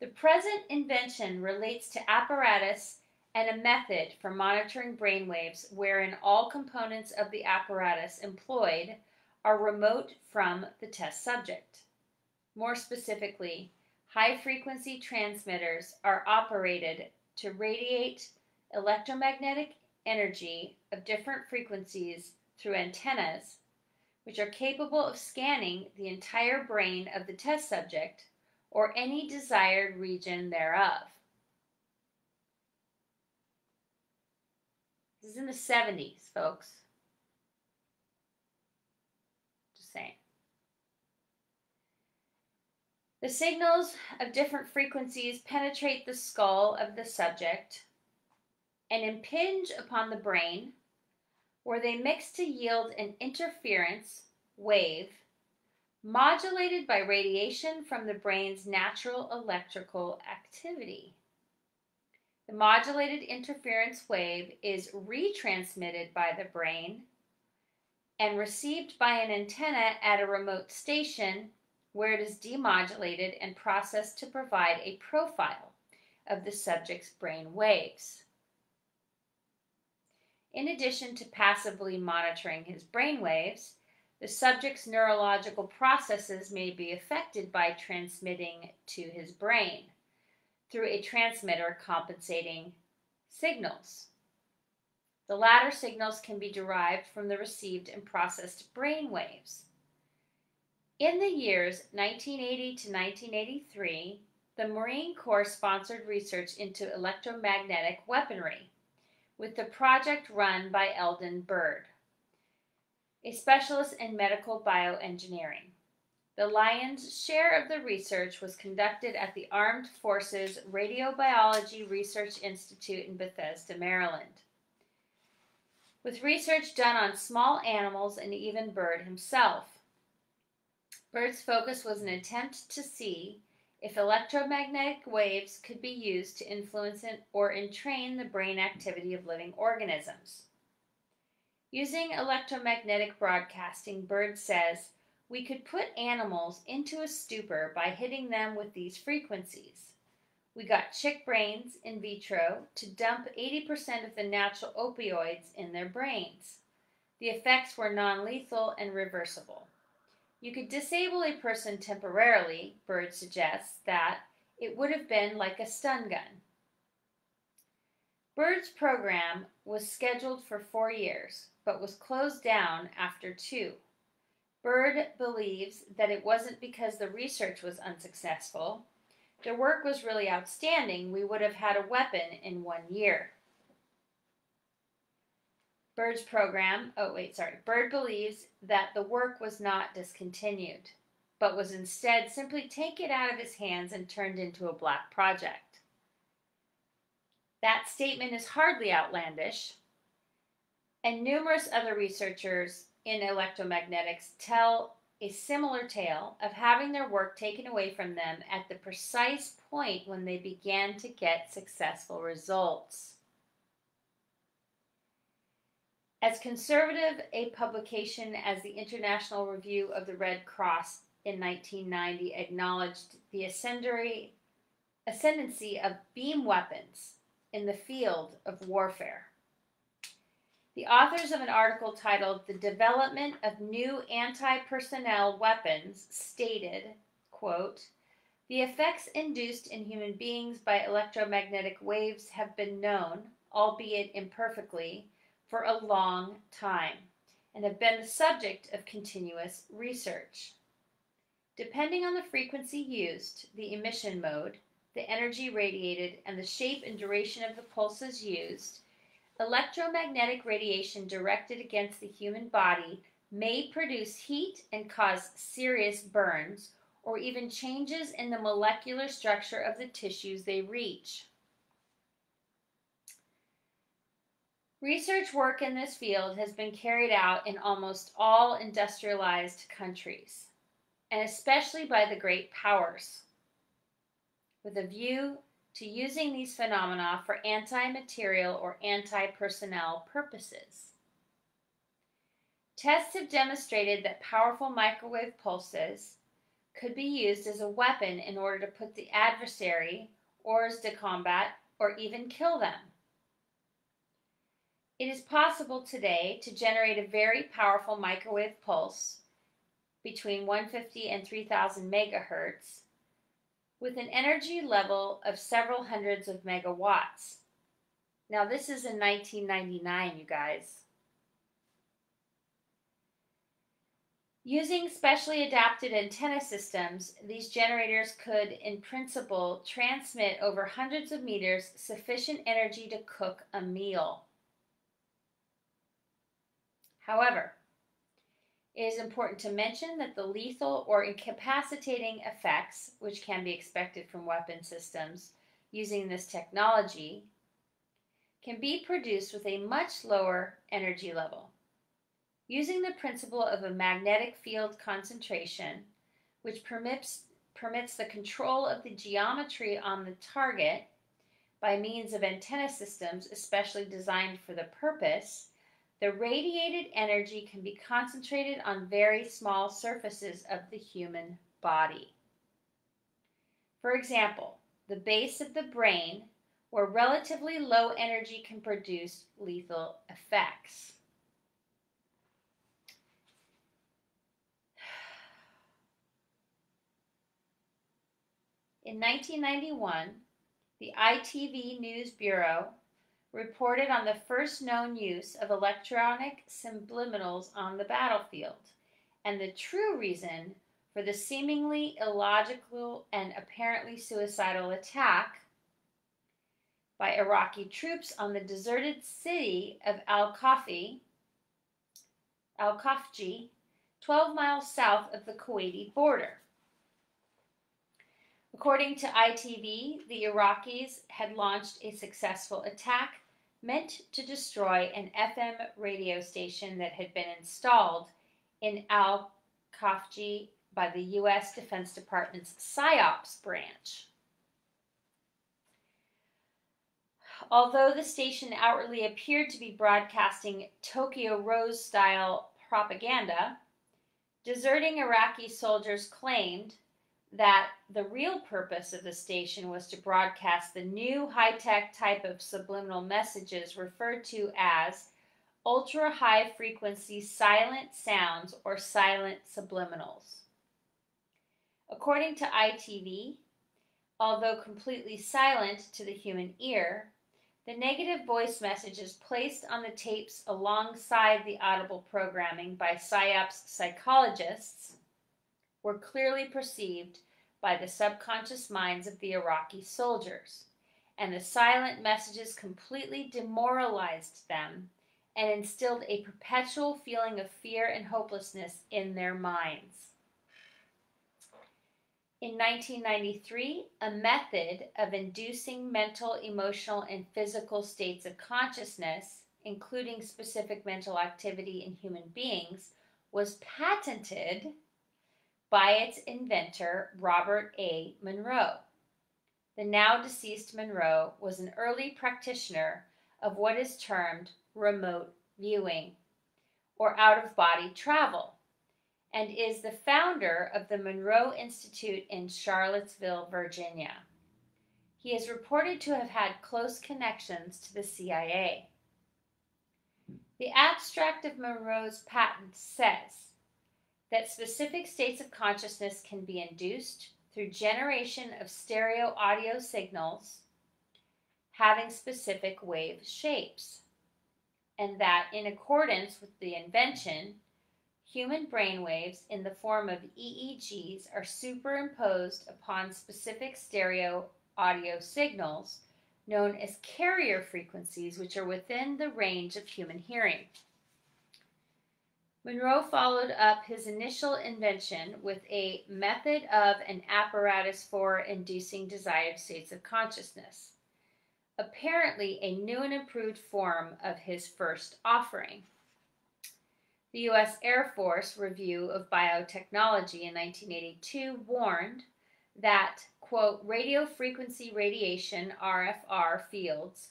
the present invention relates to apparatus and a method for monitoring brainwaves wherein all components of the apparatus employed are remote from the test subject. More specifically, high frequency transmitters are operated to radiate electromagnetic energy of different frequencies through antennas, which are capable of scanning the entire brain of the test subject or any desired region thereof. This is in the 70s, folks. Just saying. The signals of different frequencies penetrate the skull of the subject and impinge upon the brain, where they mix to yield an interference wave modulated by radiation from the brain's natural electrical activity. The modulated interference wave is retransmitted by the brain and received by an antenna at a remote station where it is demodulated and processed to provide a profile of the subject's brain waves. In addition to passively monitoring his brain waves, the subject's neurological processes may be affected by transmitting to his brain through a transmitter compensating signals. The latter signals can be derived from the received and processed brain waves. In the years 1980 to 1983, the Marine Corps sponsored research into electromagnetic weaponry with the project run by Eldon Byrd, a specialist in medical bioengineering. The lion's share of the research was conducted at the Armed Forces Radiobiology Research Institute in Bethesda, Maryland. With research done on small animals and even Byrd himself, Byrd's focus was an attempt to see if electromagnetic waves could be used to influence or entrain the brain activity of living organisms. Using electromagnetic broadcasting, Byrd says, we could put animals into a stupor by hitting them with these frequencies. We got chick brains in vitro to dump 80% of the natural opioids in their brains. The effects were non lethal and reversible. You could disable a person temporarily, Byrd suggests that it would have been like a stun gun. Byrd's program was scheduled for four years, but was closed down after two. Byrd believes that it wasn't because the research was unsuccessful. Their work was really outstanding. We would have had a weapon in one year. Byrd's program, oh wait, sorry, Byrd believes that the work was not discontinued, but was instead simply taken out of his hands and turned into a black project. That statement is hardly outlandish, and numerous other researchers in electromagnetics tell a similar tale of having their work taken away from them at the precise point when they began to get successful results. As conservative a publication as the International Review of the Red Cross in 1990 acknowledged the ascendancy of beam weapons in the field of warfare. The authors of an article titled The Development of New Anti-Personnel Weapons stated, quote, the effects induced in human beings by electromagnetic waves have been known, albeit imperfectly, for a long time and have been the subject of continuous research. Depending on the frequency used, the emission mode, the energy radiated, and the shape and duration of the pulses used, electromagnetic radiation directed against the human body may produce heat and cause serious burns or even changes in the molecular structure of the tissues they reach. Research work in this field has been carried out in almost all industrialized countries, and especially by the great powers, with a view to using these phenomena for anti-material or anti-personnel purposes. Tests have demonstrated that powerful microwave pulses could be used as a weapon in order to put the adversary hors de combat or even kill them. It is possible today to generate a very powerful microwave pulse between 150 and 3000 megahertz with an energy level of several hundreds of megawatts. Now, this is in 1999, you guys. Using specially adapted antenna systems, these generators could, in principle, transmit over hundreds of meters sufficient energy to cook a meal. However, it is important to mention that the lethal or incapacitating effects, which can be expected from weapon systems using this technology, can be produced with a much lower energy level. Using the principle of a magnetic field concentration, which permits, permits the control of the geometry on the target, by means of antenna systems especially designed for the purpose, the radiated energy can be concentrated on very small surfaces of the human body. For example, the base of the brain, where relatively low energy can produce lethal effects. In 1991, the ITV News Bureau reported on the first known use of electronic subliminals on the battlefield and the true reason for the seemingly illogical and apparently suicidal attack by Iraqi troops on the deserted city of Al Khafji, Al Khafji, 12 miles south of the Kuwaiti border. According to ITV, the Iraqis had launched a successful attack meant to destroy an FM radio station that had been installed in Al Khafji by the U.S. Defense Department's PSYOPS branch. Although the station outwardly appeared to be broadcasting Tokyo Rose style propaganda, deserting Iraqi soldiers claimed that the real purpose of the station was to broadcast the new high tech type of subliminal messages referred to as ultra high frequency silent sounds or silent subliminals. According to ITV, although completely silent to the human ear, the negative voice messages placed on the tapes alongside the audible programming by PSYOPs psychologists were clearly perceived by the subconscious minds of the Iraqi soldiers, and the silent messages completely demoralized them and instilled a perpetual feeling of fear and hopelessness in their minds. In 1993, a method of inducing mental, emotional, and physical states of consciousness, including specific mental activity in human beings, was patented by its inventor, Robert A. Monroe. The now deceased Monroe was an early practitioner of what is termed remote viewing or out of body travel and is the founder of the Monroe Institute in Charlottesville, Virginia. He is reported to have had close connections to the CIA. The abstract of Monroe's patent says that specific states of consciousness can be induced through generation of stereo audio signals having specific wave shapes, and that in accordance with the invention, human brain waves in the form of EEGs are superimposed upon specific stereo audio signals known as carrier frequencies, which are within the range of human hearing. Monroe followed up his initial invention with a method of an apparatus for inducing desired states of consciousness, apparently a new and improved form of his first offering. The U.S. Air Force Review of Biotechnology in 1982 warned that, quote, radio frequency radiation, RFR, fields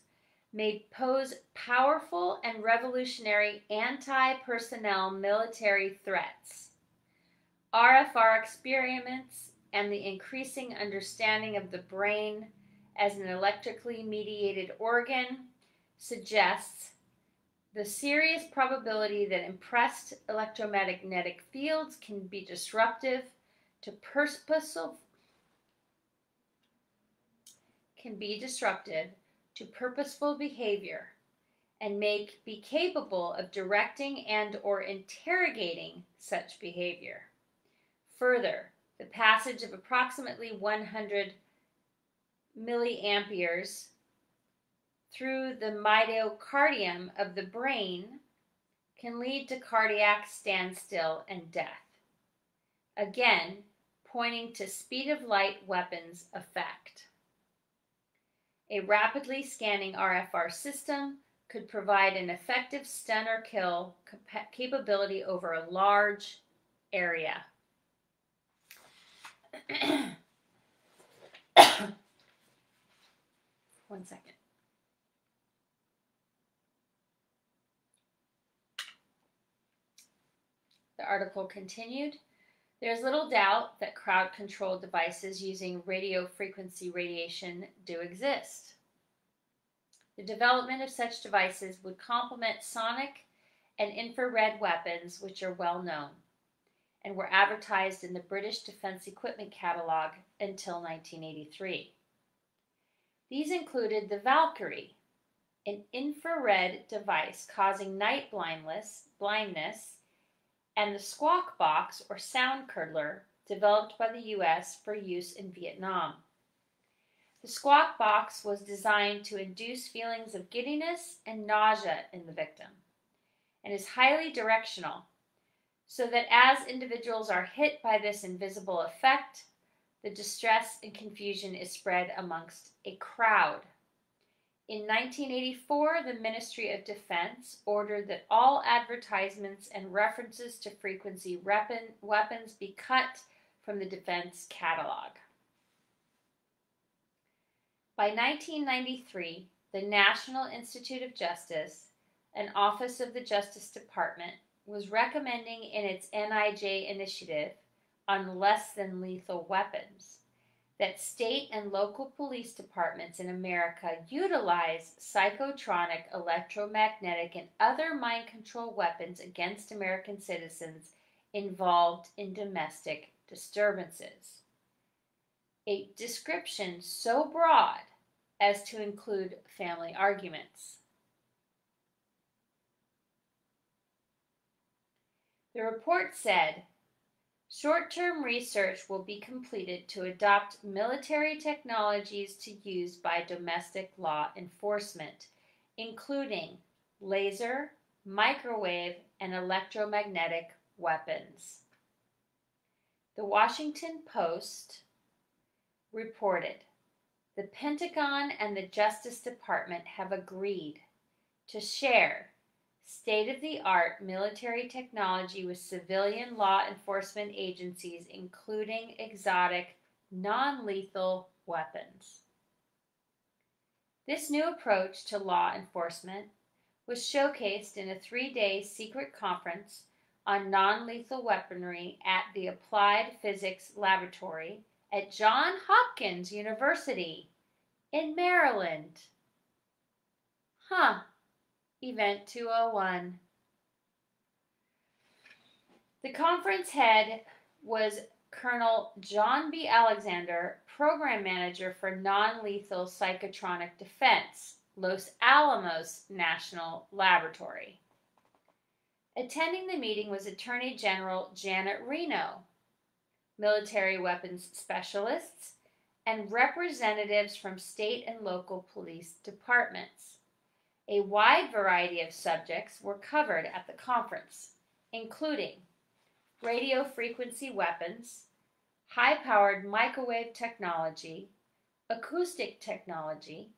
may pose powerful and revolutionary anti personnel military threats. RFR experiments and the increasing understanding of the brain as an electrically mediated organ suggests the serious probability that impressed electromagnetic fields can be disruptive to purposeful can be disruptive to purposeful behavior and make be capable of directing and or interrogating such behavior. Further, the passage of approximately 100 milliamperes through the myocardium of the brain can lead to cardiac standstill and death. Again, pointing to speed of light weapons effect. A rapidly scanning RFR system could provide an effective stun or kill capability over a large area. One second. The article continued. There is little doubt that crowd controlled devices using radio frequency radiation do exist. The development of such devices would complement sonic and infrared weapons, which are well known and were advertised in the British Defence Equipment Catalogue until 1983. These included the Valkyrie, an infrared device causing night blindness, blindness and the Squawk Box or sound curdler developed by the US for use in Vietnam. The Squawk Box was designed to induce feelings of giddiness and nausea in the victim and is highly directional so that as individuals are hit by this invisible effect, the distress and confusion is spread amongst a crowd. In 1984, the Ministry of Defense ordered that all advertisements and references to frequency weapon, weapons be cut from the defense catalog. By 1993, the National Institute of Justice, an office of the Justice Department, was recommending in its NIJ initiative on less than lethal weapons that state and local police departments in America utilize psychotronic, electromagnetic, and other mind control weapons against American citizens involved in domestic disturbances. A description so broad as to include family arguments. The report said short term research will be completed to adopt military technologies to use by domestic law enforcement, including laser, microwave, and electromagnetic weapons. The Washington Post reported the Pentagon and the Justice Department have agreed to share state of the art military technology with civilian law enforcement agencies, including exotic, non lethal weapons. This new approach to law enforcement was showcased in a three day secret conference on non lethal weaponry at the Applied Physics Laboratory at Johns Hopkins University in Maryland. Huh. Event 201. The conference head was Colonel John B. Alexander, Program Manager for Non Lethal Psychotronic Defense, Los Alamos National Laboratory. Attending the meeting was Attorney General Janet Reno, military weapons specialists, and representatives from state and local police departments. A wide variety of subjects were covered at the conference, including radio frequency weapons, high powered microwave technology, acoustic technology,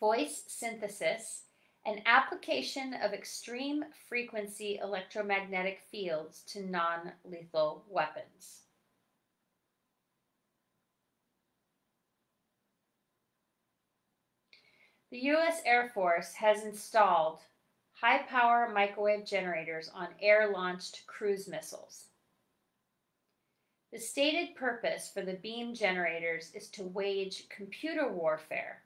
voice synthesis, and application of extreme frequency electromagnetic fields to non lethal weapons. The U.S. Air Force has installed high power microwave generators on air launched cruise missiles. The stated purpose for the beam generators is to wage computer warfare,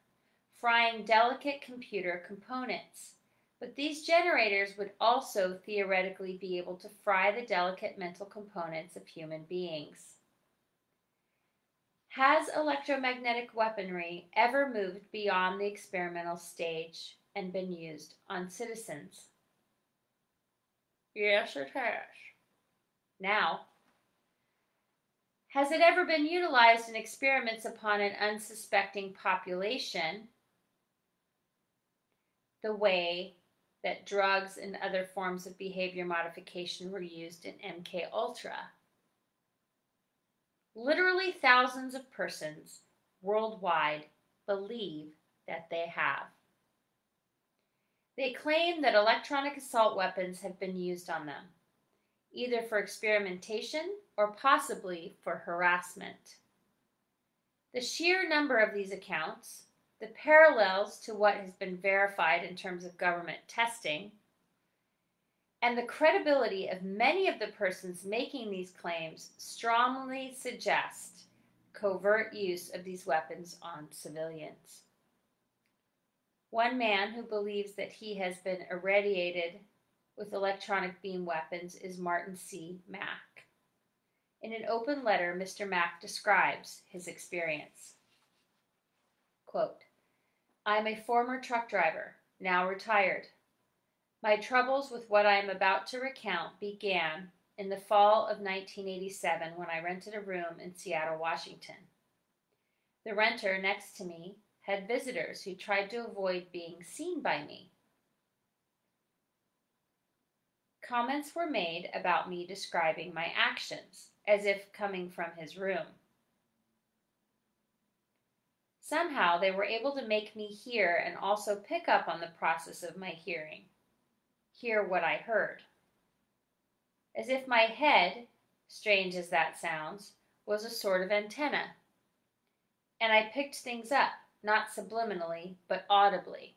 frying delicate computer components. But these generators would also theoretically be able to fry the delicate mental components of human beings. Has electromagnetic weaponry ever moved beyond the experimental stage and been used on citizens? Yes, it has. Now, has it ever been utilized in experiments upon an unsuspecting population the way that drugs and other forms of behavior modification were used in MK Ultra? Literally thousands of persons worldwide believe that they have. They claim that electronic assault weapons have been used on them, either for experimentation or possibly for harassment. The sheer number of these accounts, the parallels to what has been verified in terms of government testing, and the credibility of many of the persons making these claims strongly suggest covert use of these weapons on civilians. One man who believes that he has been irradiated with electronic beam weapons is Martin C. Mack. In an open letter, Mr. Mack describes his experience. Quote, I'm a former truck driver, now retired. My troubles with what I am about to recount began in the fall of 1987 when I rented a room in Seattle, Washington. The renter next to me had visitors who tried to avoid being seen by me. Comments were made about me describing my actions, as if coming from his room. Somehow they were able to make me hear and also pick up on the process of my hearing, hear what I heard. As if my head, strange as that sounds, was a sort of antenna. And I picked things up, not subliminally, but audibly.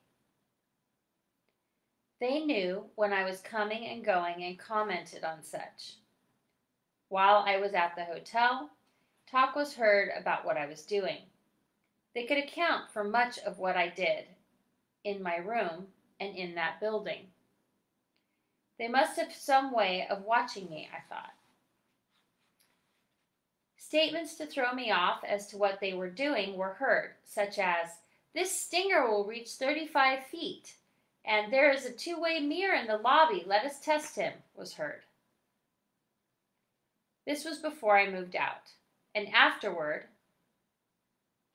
They knew when I was coming and going and commented on such. While I was at the hotel, talk was heard about what I was doing. They could account for much of what I did in my room and in that building. They must have some way of watching me, I thought. Statements to throw me off as to what they were doing were heard, such as, This stinger will reach 35 feet, and there is a two way mirror in the lobby. Let us test him, was heard. This was before I moved out. And afterward,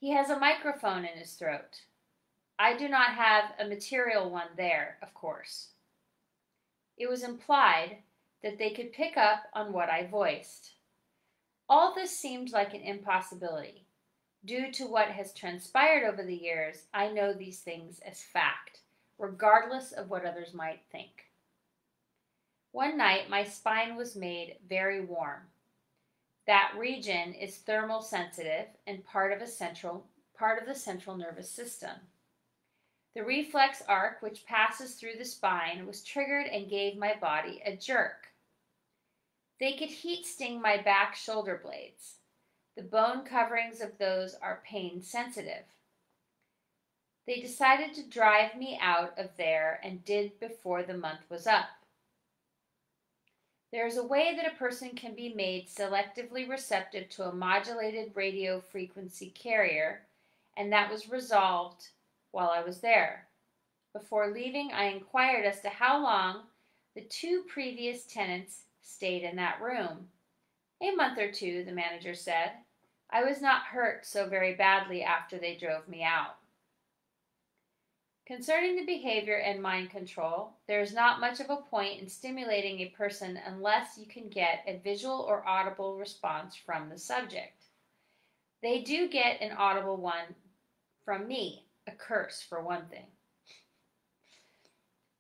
he has a microphone in his throat. I do not have a material one there, of course. It was implied that they could pick up on what I voiced. All this seemed like an impossibility. Due to what has transpired over the years, I know these things as fact, regardless of what others might think. One night, my spine was made very warm. That region is thermal sensitive and part of a central part of the central nervous system. The reflex arc which passes through the spine was triggered and gave my body a jerk. They could heat sting my back shoulder blades. The bone coverings of those are pain sensitive. They decided to drive me out of there and did before the month was up. There is a way that a person can be made selectively receptive to a modulated radio frequency carrier, and that was resolved while I was there. Before leaving, I inquired as to how long the two previous tenants stayed in that room. A month or two, the manager said. I was not hurt so very badly after they drove me out. Concerning the behavior and mind control, there is not much of a point in stimulating a person unless you can get a visual or audible response from the subject. They do get an audible one from me, a curse for one thing.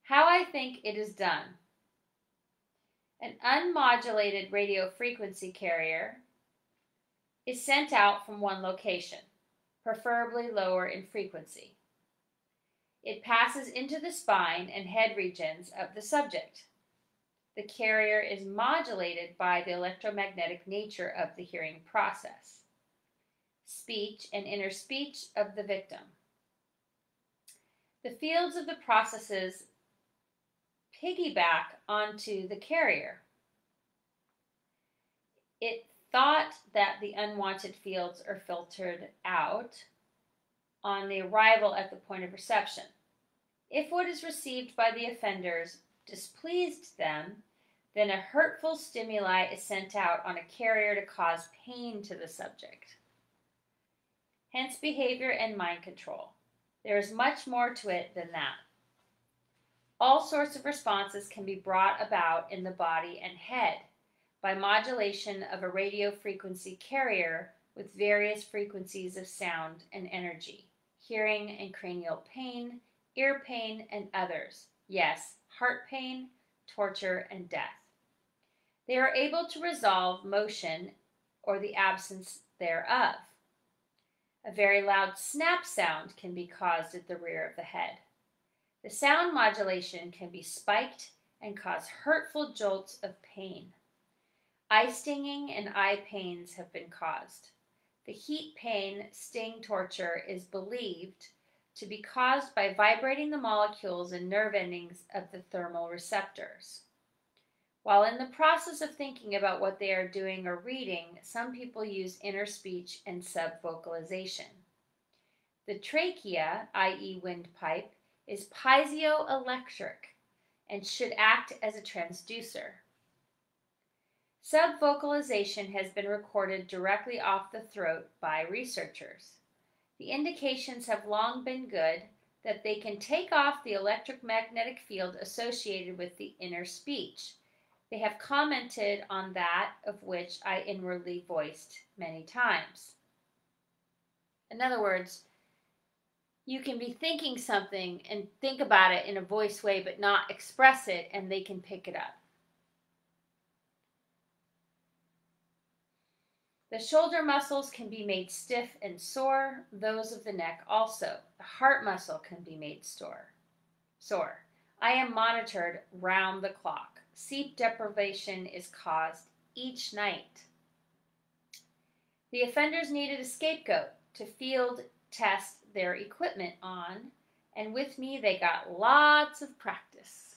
How I think it is done. An unmodulated radio frequency carrier is sent out from one location, preferably lower in frequency. It passes into the spine and head regions of the subject. The carrier is modulated by the electromagnetic nature of the hearing process, speech and inner speech of the victim. The fields of the processes piggyback onto the carrier. It thought that the unwanted fields are filtered out on the arrival at the point of reception. If what is received by the offenders displeased them, then a hurtful stimuli is sent out on a carrier to cause pain to the subject. Hence, behavior and mind control. There is much more to it than that. All sorts of responses can be brought about in the body and head by modulation of a radio frequency carrier with various frequencies of sound and energy, hearing and cranial pain, ear pain, and others. Yes, heart pain, torture, and death. They are able to resolve motion or the absence thereof. A very loud snap sound can be caused at the rear of the head. The sound modulation can be spiked and cause hurtful jolts of pain. Eye stinging and eye pains have been caused. The heat pain sting torture is believed to be caused by vibrating the molecules and nerve endings of the thermal receptors. While in the process of thinking about what they are doing or reading, some people use inner speech and subvocalization. The trachea, i.e., windpipe, is piezoelectric and should act as a transducer. Subvocalization has been recorded directly off the throat by researchers. The indications have long been good that they can take off the electromagnetic field associated with the inner speech. They have commented on that of which I inwardly voiced many times. In other words, you can be thinking something and think about it in a voice way but not express it, and they can pick it up. The shoulder muscles can be made stiff and sore, those of the neck also. The heart muscle can be made sore. sore. I am monitored round the clock. Sleep deprivation is caused each night. The offenders needed a scapegoat to field test their equipment on, and with me they got lots of practice.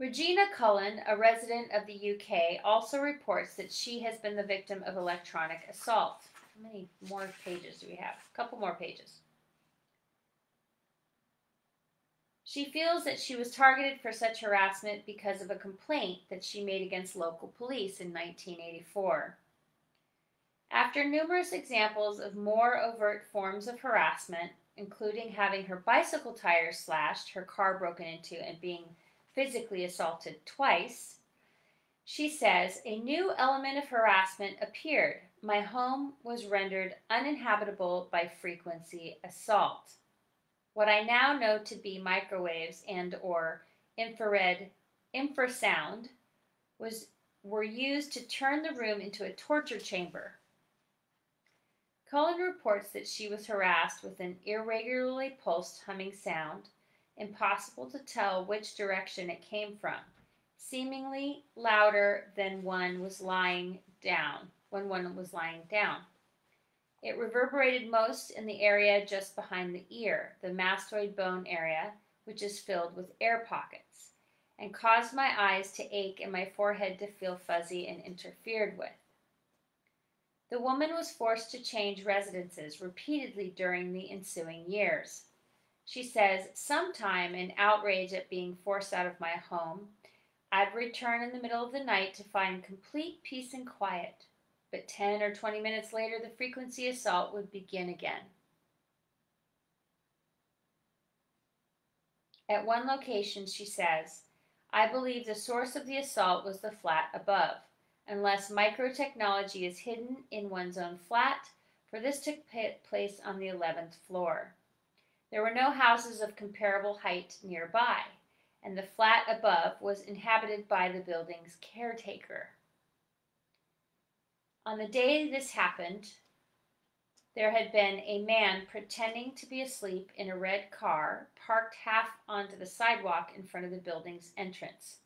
Regina Cullen, a resident of the UK, also reports that she has been the victim of electronic assault. How many more pages do we have? A couple more pages. She feels that she was targeted for such harassment because of a complaint that she made against local police in 1984. After numerous examples of more overt forms of harassment, including having her bicycle tires slashed, her car broken into, and being physically assaulted twice, she says a new element of harassment appeared. My home was rendered uninhabitable by frequency assault. What I now know to be microwaves and or infrared infrasound was were used to turn the room into a torture chamber. Cullen reports that she was harassed with an irregularly pulsed humming sound impossible to tell which direction it came from, seemingly louder than one was lying down, when one was lying down. It reverberated most in the area just behind the ear, the mastoid bone area, which is filled with air pockets, and caused my eyes to ache and my forehead to feel fuzzy and interfered with. The woman was forced to change residences repeatedly during the ensuing years. She says, Sometime in outrage at being forced out of my home, I'd return in the middle of the night to find complete peace and quiet. But 10 or 20 minutes later, the frequency assault would begin again. At one location, she says, I believe the source of the assault was the flat above, unless microtechnology is hidden in one's own flat, for this took place on the 11th floor. There were no houses of comparable height nearby, and the flat above was inhabited by the building's caretaker. On the day this happened, there had been a man pretending to be asleep in a red car parked half onto the sidewalk in front of the building's entrance.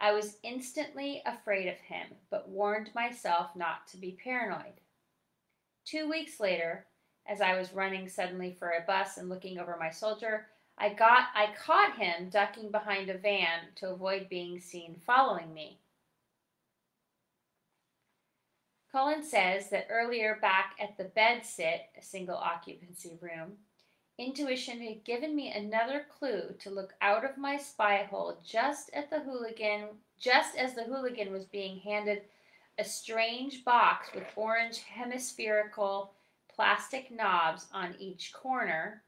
I was instantly afraid of him, but warned myself not to be paranoid. Two weeks later, as I was running suddenly for a bus and looking over my shoulder, I got I caught him ducking behind a van to avoid being seen following me. Cullen says that earlier back at the bed sit, a single occupancy room, intuition had given me another clue to look out of my spy hole just at the hooligan just as the hooligan was being handed a strange box with orange hemispherical plastic knobs on each corner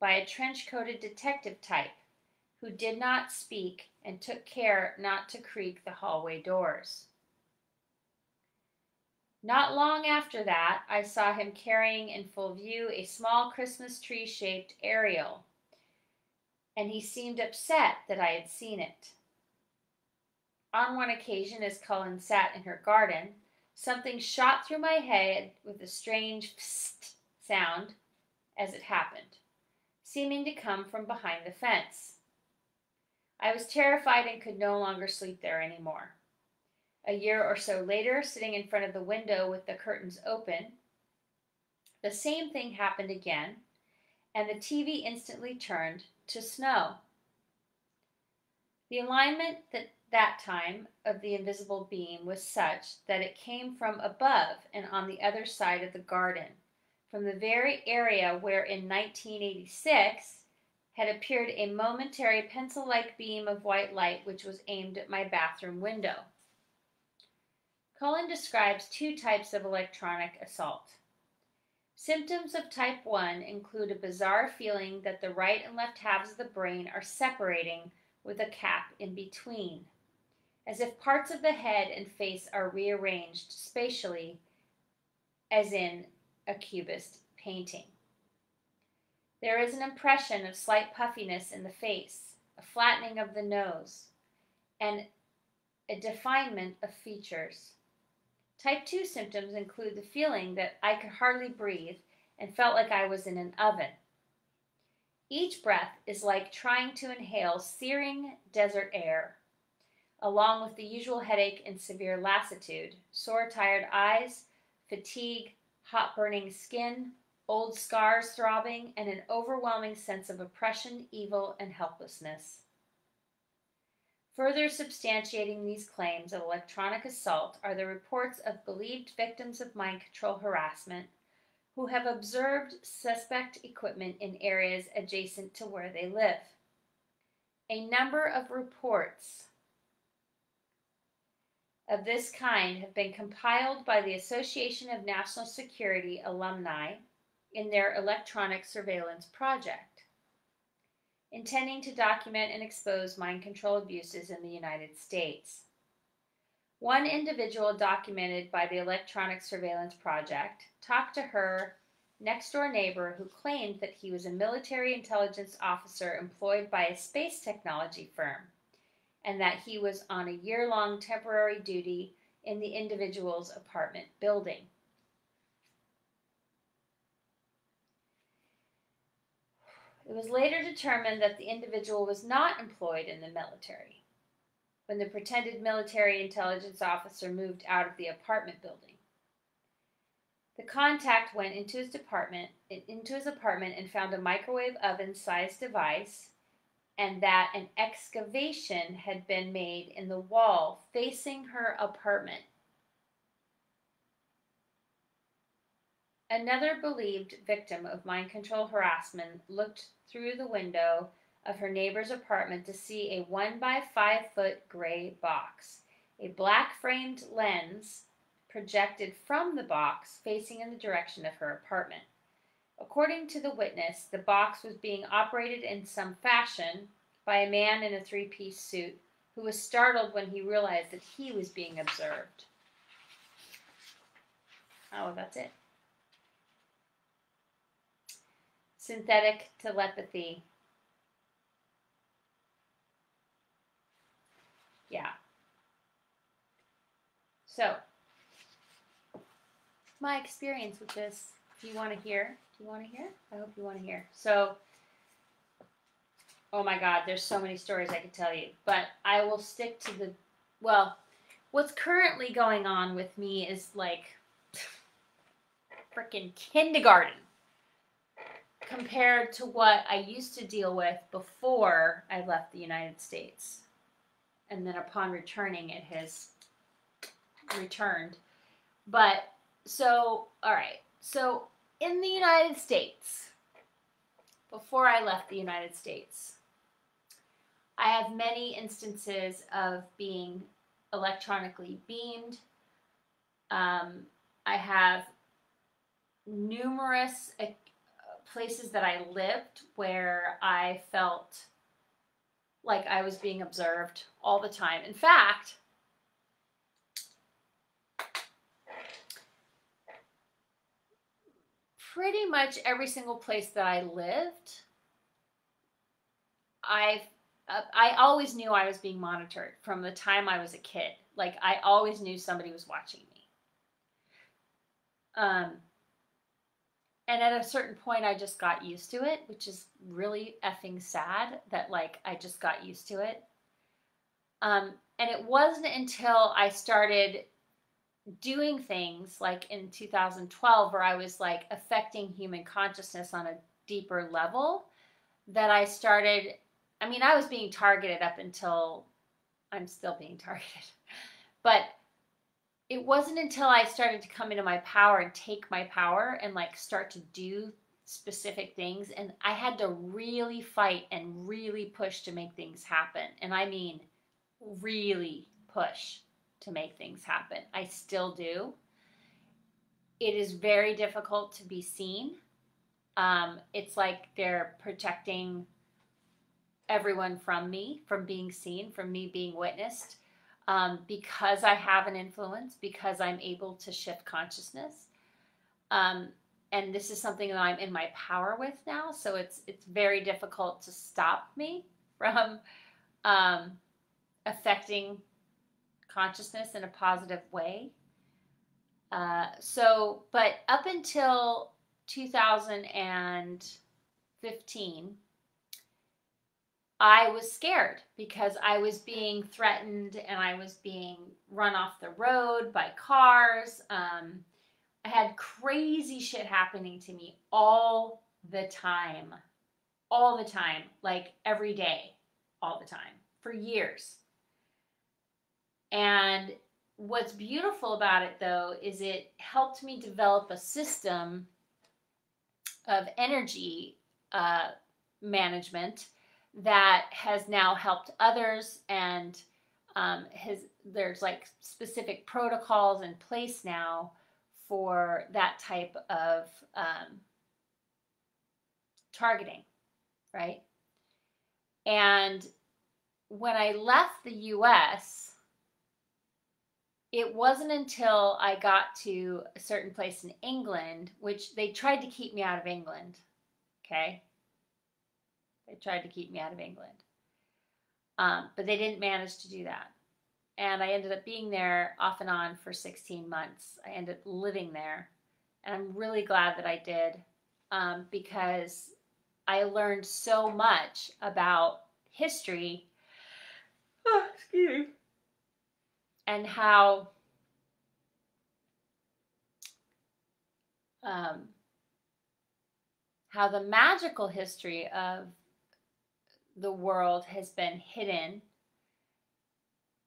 by a trench coated detective type who did not speak and took care not to creak the hallway doors. Not long after that, I saw him carrying in full view a small Christmas tree shaped aerial, and he seemed upset that I had seen it. On one occasion, as Cullen sat in her garden, Something shot through my head with a strange psst sound as it happened, seeming to come from behind the fence. I was terrified and could no longer sleep there any more. A year or so later, sitting in front of the window with the curtains open, the same thing happened again, and the TV instantly turned to snow. The alignment that that time of the invisible beam was such that it came from above and on the other side of the garden, from the very area where in 1986 had appeared a momentary pencil like beam of white light which was aimed at my bathroom window. Cullen describes two types of electronic assault. Symptoms of type 1 include a bizarre feeling that the right and left halves of the brain are separating with a cap in between, as if parts of the head and face are rearranged spatially, as in a cubist painting. There is an impression of slight puffiness in the face, a flattening of the nose, and a definement of features. Type 2 symptoms include the feeling that I could hardly breathe and felt like I was in an oven. Each breath is like trying to inhale searing desert air, along with the usual headache and severe lassitude, sore, tired eyes, fatigue, hot burning skin, old scars throbbing, and an overwhelming sense of oppression, evil, and helplessness. Further substantiating these claims of electronic assault are the reports of believed victims of mind control harassment who have observed suspect equipment in areas adjacent to where they live. A number of reports of this kind have been compiled by the Association of National Security Alumni in their electronic surveillance project, intending to document and expose mind control abuses in the United States. One individual documented by the Electronic Surveillance Project talked to her next door neighbor who claimed that he was a military intelligence officer employed by a space technology firm and that he was on a year long temporary duty in the individual's apartment building. It was later determined that the individual was not employed in the military when the pretended military intelligence officer moved out of the apartment building. The contact went into his department, into his apartment and found a microwave oven sized device and that an excavation had been made in the wall facing her apartment. Another believed victim of mind control harassment looked through the window of her neighbor's apartment to see a one by five foot gray box, a black framed lens projected from the box facing in the direction of her apartment. According to the witness, the box was being operated in some fashion by a man in a three piece suit who was startled when he realized that he was being observed. Oh, that's it. Synthetic telepathy Yeah. So, my experience with this, do you want to hear, do you want to hear? I hope you want to hear. So, oh my God, there's so many stories I could tell you, but I will stick to the, well, what's currently going on with me is like freaking kindergarten compared to what I used to deal with before I left the United States and then upon returning it has returned. But so, all right. So in the United States, before I left the United States, I have many instances of being electronically beamed. Um, I have numerous places that I lived where I felt like I was being observed all the time. In fact, pretty much every single place that I lived, I uh, I always knew I was being monitored from the time I was a kid. Like I always knew somebody was watching me. Um, and at a certain point, I just got used to it, which is really effing sad that like I just got used to it. Um, and it wasn't until I started doing things like in 2012 where I was like affecting human consciousness on a deeper level that I started. I mean, I was being targeted up until I'm still being targeted, but it wasn't until I started to come into my power and take my power and like start to do specific things. And I had to really fight and really push to make things happen. And I mean, really push to make things happen. I still do. It is very difficult to be seen. Um, it's like they're protecting everyone from me, from being seen, from me being witnessed um, because I have an influence, because I'm able to shift consciousness. Um, and this is something that I'm in my power with now, so it's it's very difficult to stop me from um, affecting consciousness in a positive way. Uh, so, but up until 2015, I was scared because I was being threatened and I was being run off the road by cars. Um, I had crazy shit happening to me all the time. All the time. Like every day. All the time. For years. And what's beautiful about it though is it helped me develop a system of energy uh, management that has now helped others and um, has there's like specific protocols in place now for that type of um, targeting, right? And when I left the US, it wasn't until I got to a certain place in England, which they tried to keep me out of England, okay? They tried to keep me out of England. Um, but they didn't manage to do that. And I ended up being there off and on for 16 months. I ended up living there. And I'm really glad that I did um, because I learned so much about history. Oh, excuse me. And how um, how the magical history of the world has been hidden.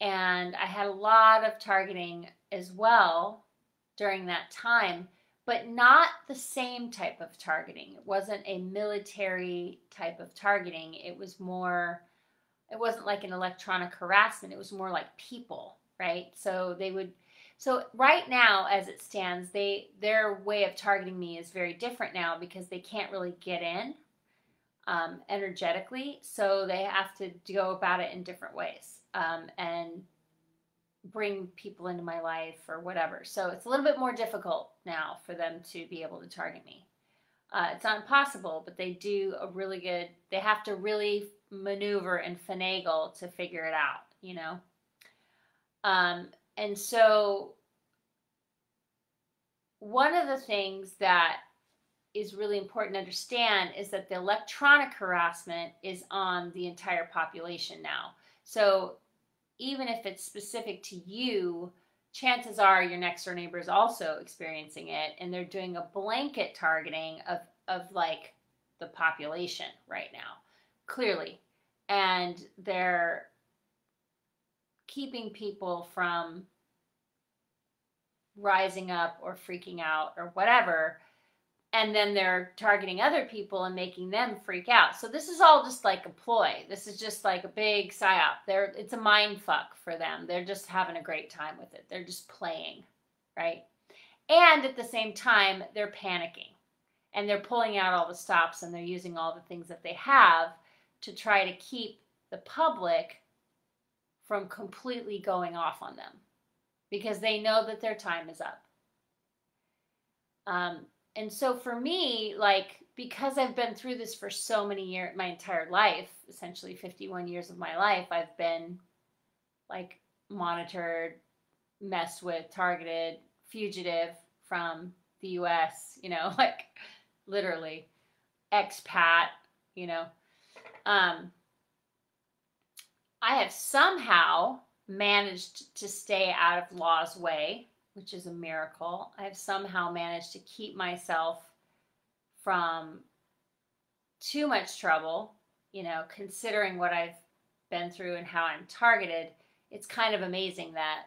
And I had a lot of targeting as well during that time, but not the same type of targeting. It wasn't a military type of targeting. It was more, it wasn't like an electronic harassment. It was more like people, right? So they would, so right now, as it stands, they their way of targeting me is very different now because they can't really get in um, energetically. So they have to go about it in different ways um, and bring people into my life or whatever. So it's a little bit more difficult now for them to be able to target me. Uh, it's not impossible, but they do a really good, they have to really maneuver and finagle to figure it out, you know? Um, and so one of the things that is really important to understand is that the electronic harassment is on the entire population now. So even if it's specific to you, chances are your next door neighbor is also experiencing it and they're doing a blanket targeting of, of like the population right now, clearly. And they're keeping people from rising up or freaking out or whatever and then they're targeting other people and making them freak out. So this is all just like a ploy. This is just like a big psyop. They're it's a mind fuck for them. They're just having a great time with it. They're just playing, right? And at the same time, they're panicking. And they're pulling out all the stops and they're using all the things that they have to try to keep the public from completely going off on them because they know that their time is up. Um, and so for me, like because I've been through this for so many years, my entire life, essentially 51 years of my life, I've been like monitored, messed with, targeted, fugitive from the US, you know, like literally expat, you know. Um, I have somehow managed to stay out of law's way, which is a miracle. I have somehow managed to keep myself from too much trouble, you know, considering what I've been through and how I'm targeted. It's kind of amazing that,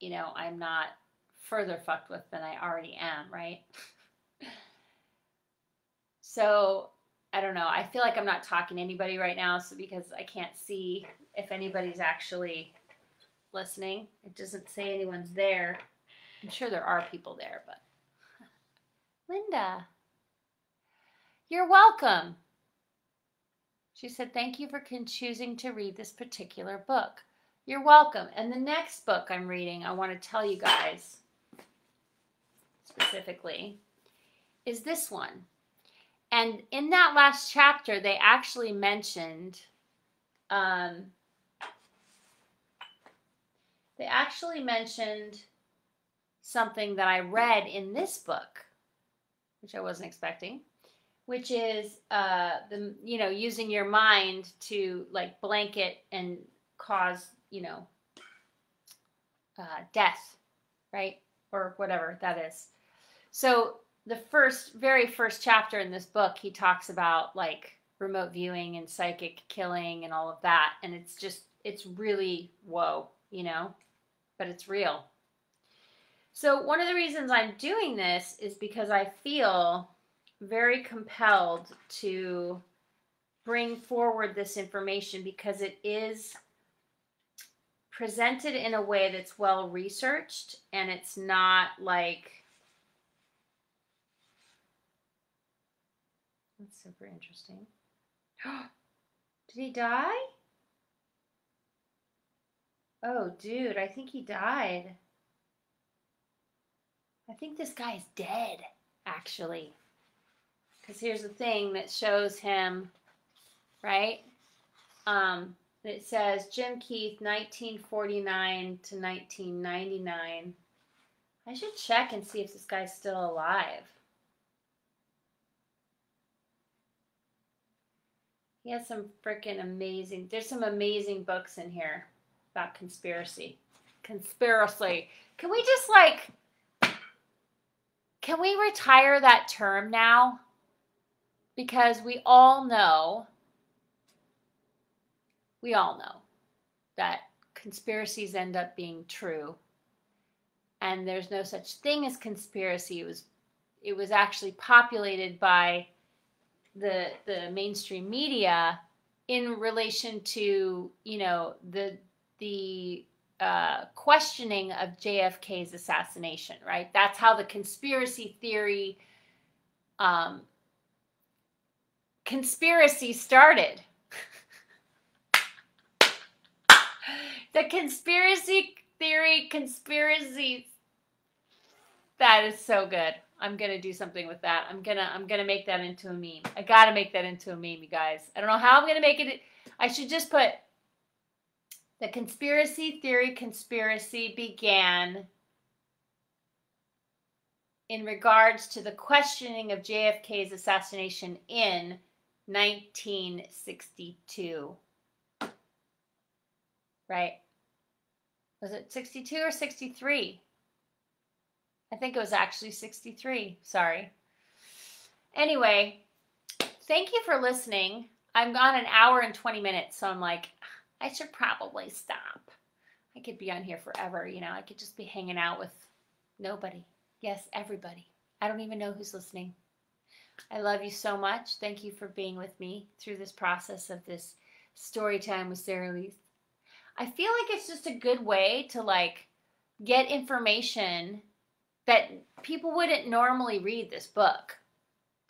you know, I'm not further fucked with than I already am, right? so I don't know. I feel like I'm not talking to anybody right now, so because I can't see if anybody's actually listening. It doesn't say anyone's there. I'm sure there are people there, but Linda, you're welcome. She said, Thank you for choosing to read this particular book. You're welcome. And the next book I'm reading, I want to tell you guys specifically, is this one. And in that last chapter, they actually mentioned, um, they actually mentioned something that I read in this book, which I wasn't expecting, which is uh, the you know using your mind to like blanket and cause you know uh, death, right, or whatever that is. So the first, very first chapter in this book, he talks about like remote viewing and psychic killing and all of that. And it's just, it's really whoa, you know, but it's real. So, one of the reasons I'm doing this is because I feel very compelled to bring forward this information because it is presented in a way that's well researched and it's not like That's super interesting. Did he die? Oh, dude, I think he died. I think this guy is dead, actually. Because here's the thing that shows him, right? Um, it says Jim Keith, 1949 to 1999. I should check and see if this guy's still alive. He has some freaking amazing, there's some amazing books in here about conspiracy. Conspiracy. Can we just like, can we retire that term now? Because we all know, we all know that conspiracies end up being true. And there's no such thing as conspiracy. It was, it was actually populated by the the mainstream media in relation to you know the the uh, questioning of JFK's assassination, right? That's how the conspiracy theory um, conspiracy started. the conspiracy theory conspiracy that is so good. I'm gonna do something with that. I'm gonna I'm gonna make that into a meme. I gotta make that into a meme, you guys. I don't know how I'm gonna make it. I should just put the conspiracy theory conspiracy began in regards to the questioning of JFK's assassination in 1962. Right? Was it 62 or 63? I think it was actually 63. Sorry. Anyway, thank you for listening. I'm gone an hour and 20 minutes, so I'm like, I should probably stop. I could be on here forever, you know, I could just be hanging out with nobody. Yes, everybody. I don't even know who's listening. I love you so much. Thank you for being with me through this process of this story time with Saralise. I feel like it's just a good way to like get information that people wouldn't normally read this book,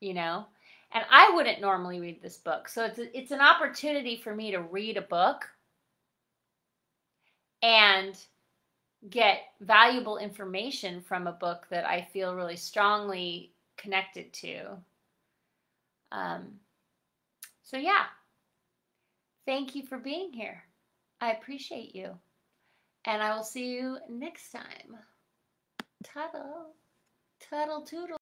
you know? And I wouldn't normally read this book. So it's a, it's an opportunity for me to read a book and get valuable information from a book that I feel really strongly connected to. Um, so, yeah, thank you for being here. I appreciate you. And I will see you next time. Tuttle. Tuttle toodle.